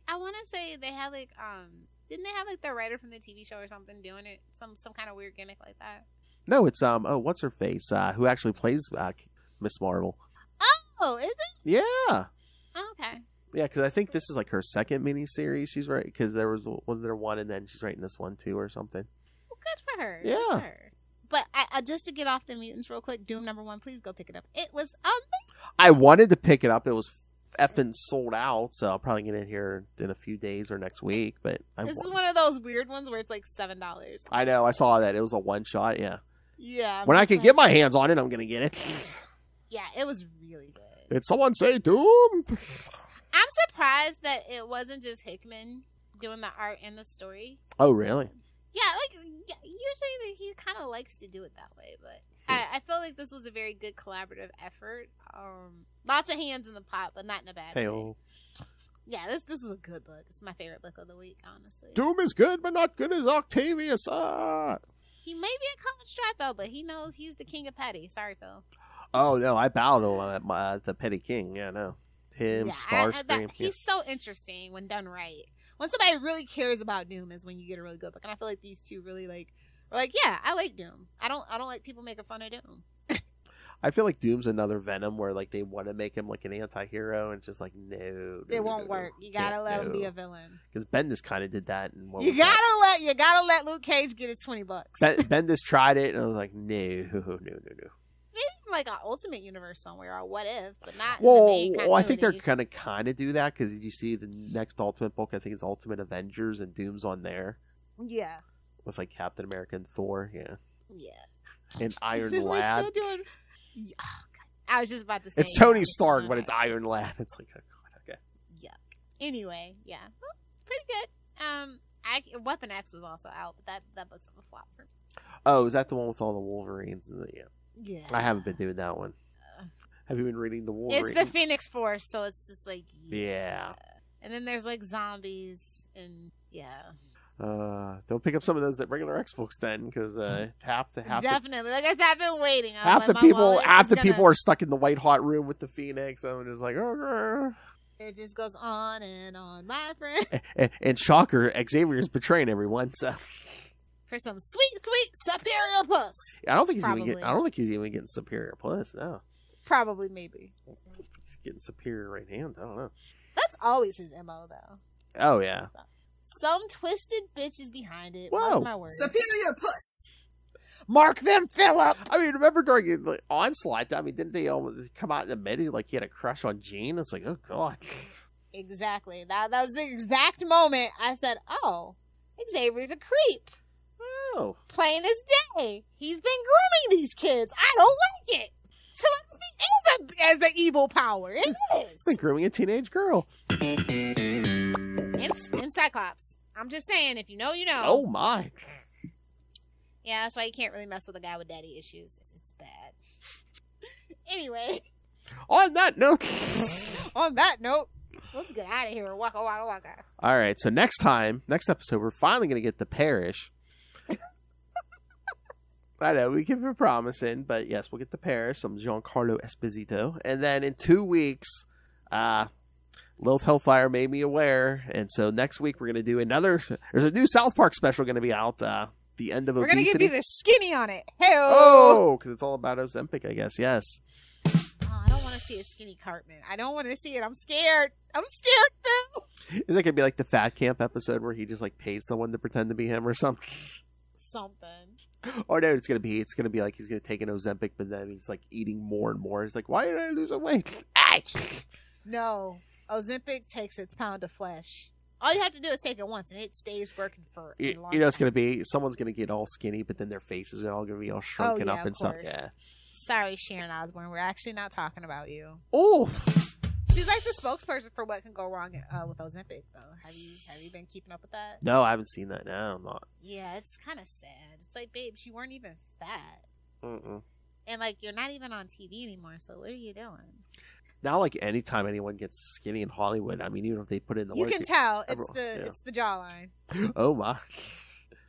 I want to say they had like um. Didn't they have like the writer from the TV show or something doing it? Some some kind of weird gimmick like that. no, it's um. Oh, what's her face? Uh, who actually plays uh, Miss Marvel? Oh, is it? Yeah, Oh, okay. yeah. Because I think this is like her second miniseries. She's right. Because there was wasn't there one, and then she's writing this one too, or something. Well, good for her. Yeah. for her. But I, I, just to get off the mutants real quick, Doom number one, please go pick it up. It was um I wanted to pick it up. It was effing sold out, so I'll probably get it here in a few days or next week. But I, this is one of those weird ones where it's like seven dollars. I know I saw that it was a one shot. Yeah, Yeah. I'm when I can get my hands on it, I'm gonna get it. Yeah, it was really good. Did someone say Doom? I'm surprised that it wasn't just Hickman doing the art and the story. Oh, So- really? Yeah, like usually he kind of likes to do it that way, but I, I feel like this was a very good collaborative effort. Um, lots of hands in the pot, but not in a bad way. Yeah, this this was a good book. It's my favorite book of the week, honestly. Doom is good, but not good as Octavius. Ah. He may be a college dropout, but he knows he's the king of petty. Sorry, Phil. Oh no, I bow to him at my, the Petty King. Yeah, no, him, Yeah, I- I- that- yeah. He's so interesting when done right. When somebody really cares about Doom is when you get a really good book, and I feel like these two really like. Are like, yeah, I like Doom. I don't. I don't like people making fun of Doom. I feel like Doom's another Venom where like they want to make him like an anti-hero, and it's just like no, It won't work. You gotta let him be a villain. because Bendis kind of did that. And what You gotta let you gotta let Luke Cage get his twenty bucks. Ben- Bendis tried it, and I was like, no, no, no, no. Maybe like an Ultimate Universe somewhere or what if, but not. in the Well, well, I think they're gonna kind of do that because you see the next Ultimate book. I think it's Ultimate Avengers, and Doom's on there Yeah, with like Captain America and Thor, yeah, yeah. and Iron We're Lad. still doing. Yeah, oh, God. I was just about to say It's Tony yeah, Stark, but it's. Iron Lad. It's like, oh god, okay. Yuck. Anyway, yeah, Well, pretty good. Um, I, Weapon X was also out, but that that book's a flop for me. Oh, is that the one with all the Wolverines? the- Yeah, Yeah, I haven't been doing that one. Have you been reading the Wolverine? It's the Phoenix Force, so it's just like Yeah. And then there's like zombies and yeah, Uh, don't pick up some of those at regular X books then, because uh, half the half the, definitely. Like I said, I've been waiting. I'm half the people half the gonna- people are stuck in the white hot room with the Phoenix. I'm just like, oh. It just goes on and on, my friend. And, and shocker, is betraying everyone. So For some sweet, sweet superior puss. I don't think he's even. Getting, I don't think he's even getting superior plus. No, Probably, maybe. he's getting superior right hand. I don't know. That's always his mo, though. Oh yeah. Some twisted bitch is behind it. Whoa. Mark my words. Superior puss. Mark them, Philip. I mean, remember during the onslaught? I mean, didn't they almost come out in the middle like he had a crush on Jean? It's like, oh god. Exactly. That, that was the exact moment I said, "Oh, Xavier's a creep." Oh, Plain as day. He's been grooming these kids. I don't like it. Telepathy is a, as an evil power. It it's like is. grooming a teenage girl. In, in Cyclops. I'm just saying, if you know, you know. Oh my. Yeah, that's why you can't really mess with a guy with daddy issues. It's, it's bad. anyway, On that note. on that note, let's get out of here. Waka waka waka. All right, so next time, next episode, we're finally going to get the parish. I know we keep promising, but yes, we'll get the parish. I'm Giancarlo Esposito, and then in two weeks, uh, Lilith Hellfire made me aware, and so next week we're going to do another. There's a new South Park special going to be out. Uh, the end of We're gonna obesity. give you the skinny on it. Hey oh, because it's all about Ozempic, I guess. Yes. Oh, I don't want to see a skinny Cartman. I don't want to see it. I'm scared. I'm scared, Phil. Is it going to be like the Fat Camp episode where he just like pays someone to pretend to be him or something? Something. Or no, it's gonna be it's gonna be like he's gonna take an Ozempic, but then he's like eating more and more. He's like, why did I lose weight? No, Ozempic takes its pound of flesh. All you have to do is take it once, and it stays working for a You, you know, it's gonna be someone's gonna get all skinny, but then their faces are all gonna be all shrunken yeah, up and stuff. Yeah. Sorry, Sharon Osbourne. We're actually not talking about you. Oh, She's like the spokesperson for what can go wrong uh, with Ozempic, though. Have you have you been keeping up with that? no, I haven't seen that. No, I'm not. Yeah, it's kind of sad. It's like, babe, you weren't even fat, Mm-mm. and like you're not even on TV anymore. So what are you doing? Now, like anytime anyone gets skinny in Hollywood, I mean, even if they put in the you work, can tell it's everyone- the yeah. it's the jawline. oh my.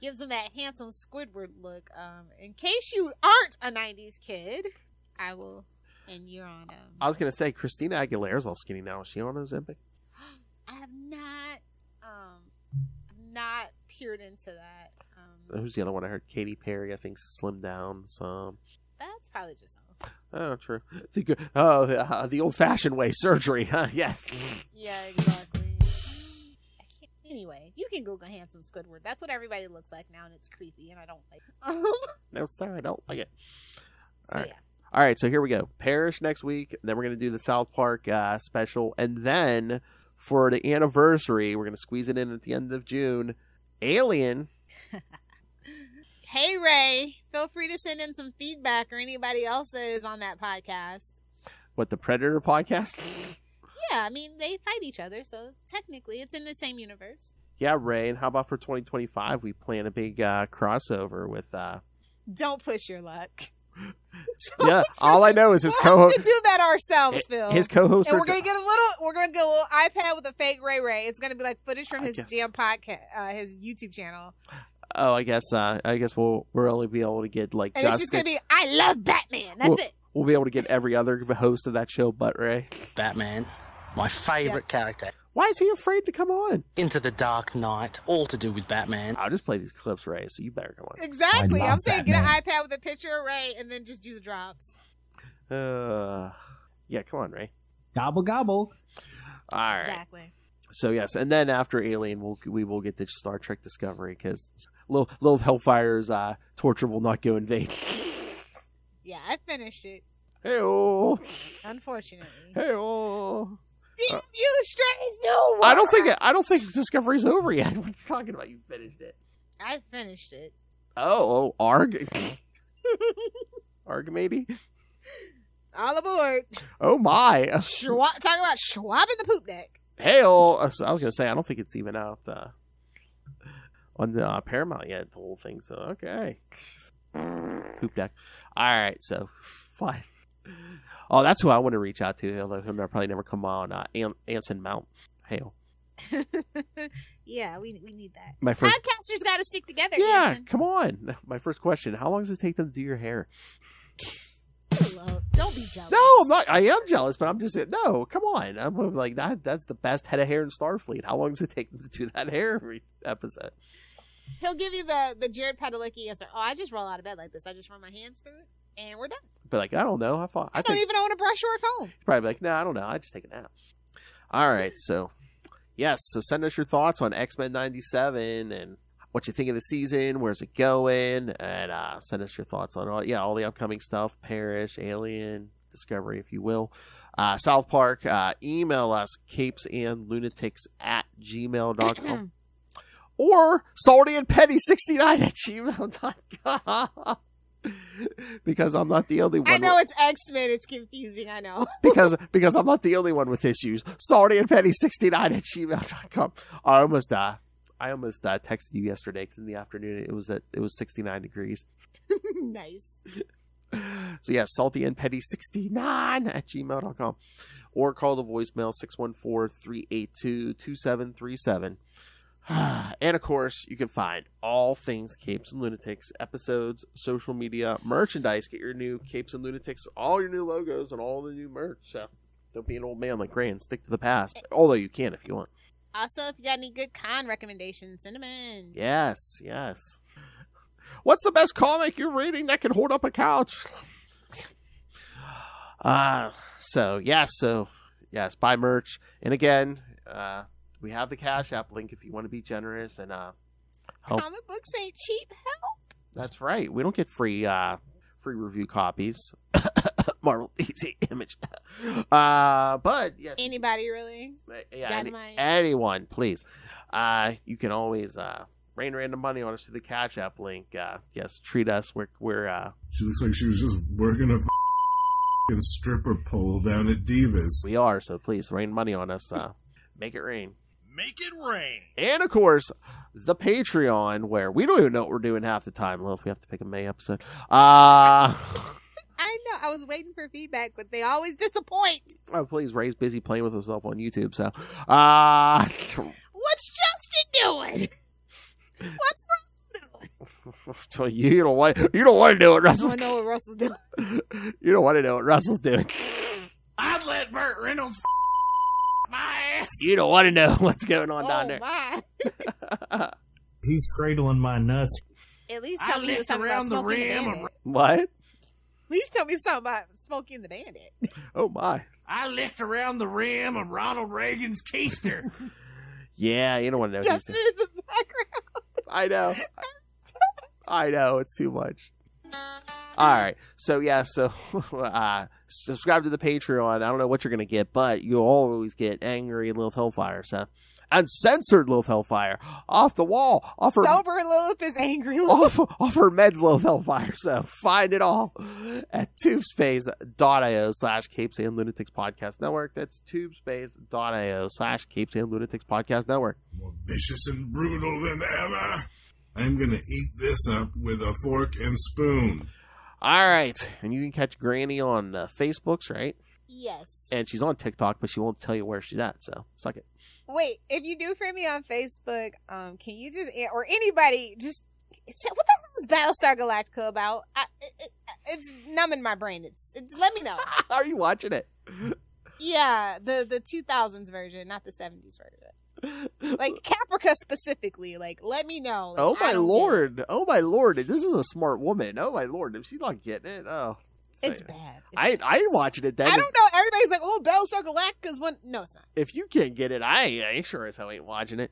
Gives them that handsome Squidward look. Um, in case you aren't a '90s kid, I will. And you're on. Um, I was gonna say Christina Aguilera's all skinny now. Is she on Ozempic? I have not um not peered into that. Um, Who's the other one? I heard Katy Perry. I think slimmed down some. that's probably just Oh, true. The oh, the, uh, the old-fashioned way surgery. Huh? Yes. yeah, exactly. Anyway, you can Google handsome Squidward. That's what everybody looks like now, and it's creepy, and I don't like. Um, No, sorry, I don't like it. so All right. yeah, All right, so here we go. Parish next week. Then we're gonna do the South Park uh, special, and then for the anniversary, we're gonna squeeze it in at the end of June. Alien. Hey Ray, feel free to send in some feedback or anybody else that is on that podcast. What the Predator podcast? Yeah, I mean they fight each other, so technically it's in the same universe. Yeah, Ray. And how about for 2025? We plan a big uh, crossover with. Uh, Don't push your luck. yeah, all I know is his We'll co-host. to do that ourselves, Phil. His co-host. and we're gonna get a little. We're gonna get a little iPad with a fake Ray Ray. It's gonna be like footage from his damn podcast, uh, his YouTube channel, Oh, I guess. Uh, I guess we'll we'll only be able to get like and just. it's just gonna be I love Batman. That's Well- it. We'll be able to get every other host of that show, but Ray. Batman, my favourite character. Why is he afraid to come on? Into the Dark Knight, all to do with Batman. I'll just play these clips, Ray. So you better come on. Exactly. I I'm love saying get an iPad with a picture of Ray, and then just do the drops. Uh, yeah, come on, Ray. Gobble gobble. All right. Exactly. So yes, and then after Alien, we'll we will get to Star Trek Discovery because little little Hellfire's uh, torture will not go in vain. Yeah, I finished it. hey oh, Unfortunately, hey oh. Deep you strange no I don't think. I don't think Discovery's over yet. What are you talking about? You finished it. I finished it. Oh, oh Arg. Arg, maybe. All aboard. Oh my. Schwa- talk about Schwab in the poop deck. Hail! I was gonna say I don't think it's even out uh, on the uh, Paramount yet. The whole thing. So okay. Poop deck. All right. So fine. Oh, that's who I want to reach out to. Although he'll probably never come on. Uh, An- Anson Mount. Hail. yeah, we we need that. My first. Podcasters got to stick together. Yeah, Anson. come on. My first question: How long does it take them to do your hair? Don't be jealous. No, I'm not. I am jealous, but I'm just saying. No, come on. I'm like that. That's the best head of hair in Starfleet. How long does it take them to do that hair every episode? He'll give you the the Jared Padalecki answer. Oh, I just roll out of bed like this. I just run my hands through it, and we're done. But like, I don't know. I thought I I don't even own a brush or a comb. probably like, no, I don't know. I just take a nap. All right, so yes, so send us your thoughts on X Men '97 and what you think of the season. Where's it going? And uh, send us your thoughts on all, yeah, all the upcoming stuff: Parish, Alien, Discovery, if you will. Uh, South Park. Uh, email us capes and lunatics at gmail.com or salty and petty 69 at gmail.com because I'm not the only one. I know it's X Men. It's confusing. I know. because because I'm not the only one with issues. Salty and petty 69 at gmail.com. I almost uh I almost uh, texted you yesterday because in the afternoon it was at it was 69 degrees. nice. So yeah, salty and petty 69 at gmail.com. Or call the voicemail 614-382-2737. and of course, you can find all things Capes and Lunatics, episodes, social media, merchandise. Get your new Capes and Lunatics, all your new logos, and all the new merch. So don't be an old man like Gray and stick to the past. Although you can if you want. Also, if you got any good con recommendations, send them in. Yes, yes. What's the best comic you're reading that can hold up a couch? Uh so yes, so yes, buy merch. And again, uh we have the Cash App link if you want to be generous and uh help. Comic books ain't cheap. Help. That's right. We don't get free uh free review copies. Marvel DC Image. Uh, but yes, Anybody really? yeah, any- anyone, please. Uh, you can always uh rain random money on us through the Cash App link. Uh, yes, treat us. We're we're uh She looks like she was just working a f***ing stripper pole down at Divas. we are. So please rain money on us. Uh, make it rain. Make it rain. And of course, the Patreon, where we don't even know what we're doing half the time. Lilith, we have to pick a May episode. Uh, I know. I was waiting for feedback, but they always disappoint. oh, please, Ray's busy playing with himself on YouTube. So, uh, What's Justin doing? What's Russell doing? you don't want you don't want to know what I Russell's don't know what Russell's doing. you don't want to know what Russell's doing. I'd let Burt Reynolds f- my ass. You don't want to know what's going on down oh there. my! He's cradling my nuts. At least I tell me he licked around the rim Bandit. of- what? At least tell me something about Smokey and the Bandit. Oh my. I licked around the rim of Ronald Reagan's keister. Yeah, you don't want to know. these Justin things. in the background. I know. I know it's too much. All right, so yeah, so uh, subscribe to the Patreon. I don't know what you're gonna get, but you'll always get angry Lilith Hellfire, so uncensored Lilith Hellfire, off the wall, off her Sober Lilith is angry. Lilith. off, off her meds Lilith Hellfire. So find it all at tubespace.io slash Capes and Lunatics Podcast Network. That's tubespace.io slash Capes and Lunatics Podcast Network. More vicious and brutal than ever. I'm gonna eat this up with a fork and spoon. All right, and you can catch Granny on uh, Facebooks, right? Yes. And she's on TikTok, but she won't tell you where she's at. So suck it. Wait, if you do friend me on Facebook, um, can you just or anybody just what the hell is Battlestar Galactica about? I, it, it, it's numbing my brain. It's it's let me know. Are you watching it? yeah, the the 2000s version, not the 70s version. Like Caprica specifically. Like let me know. Like, oh my lord! Oh my lord! This is a smart woman. Oh my lord! If she's not getting it, oh. It's bad. It's I bad. I ain't watching it. Then I don't know. Everybody's like, "Oh, Battlestar Galactica's one." No, it's not. if you can't get it, I I ain't sure as hell ain't watching it.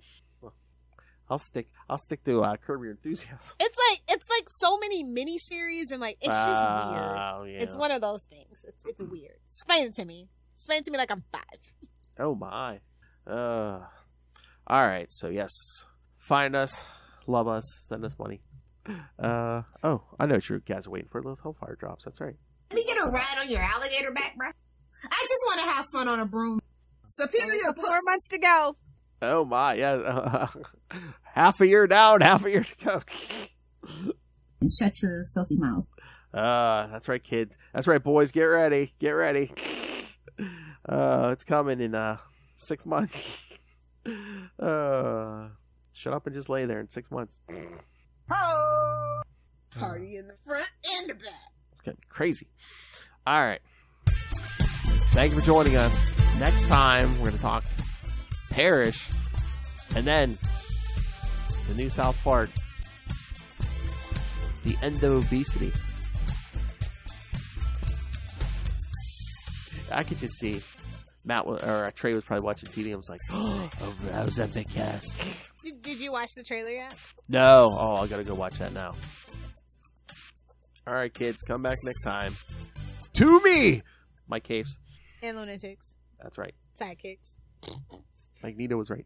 I'll stick. I'll stick to uh, Curb Your Enthusiasm. It's like it's like so many miniseries and like it's just weird. Oh, yeah. It's one of those things. It's it's weird. Explain it to me. Explain it to me like I'm five. Oh my. Uh. All right. So yes, find us, love us, send us money. Uh. Oh, I know what you guys are waiting for. Those Hellfire drops. That's right. Let me get a ride on your alligator back, bro. I just want to have fun on a broom. Superior Four months to go. Oh my. Yeah. half a year down, half a year to go. And shut your filthy mouth. Uh, that's right, kids. That's right, boys. Get ready. Get ready. Uh, it's coming in uh six months. Uh, shut up and just lay there in six months. Oh, party in the front and the back. It's be crazy. All right. Thank you for joining us. Next time we're gonna talk Parish, and then the new South Park, the end of obesity. I could just see Matt or uh, Trey was probably watching TV and was like, "Oh, that was that big ass." Did, did you watch the trailer yet? No, oh, I gotta go watch that now. All right, kids, come back next time. To me, my Capes. And lunatics, That's right. sidekicks. Magneto was right.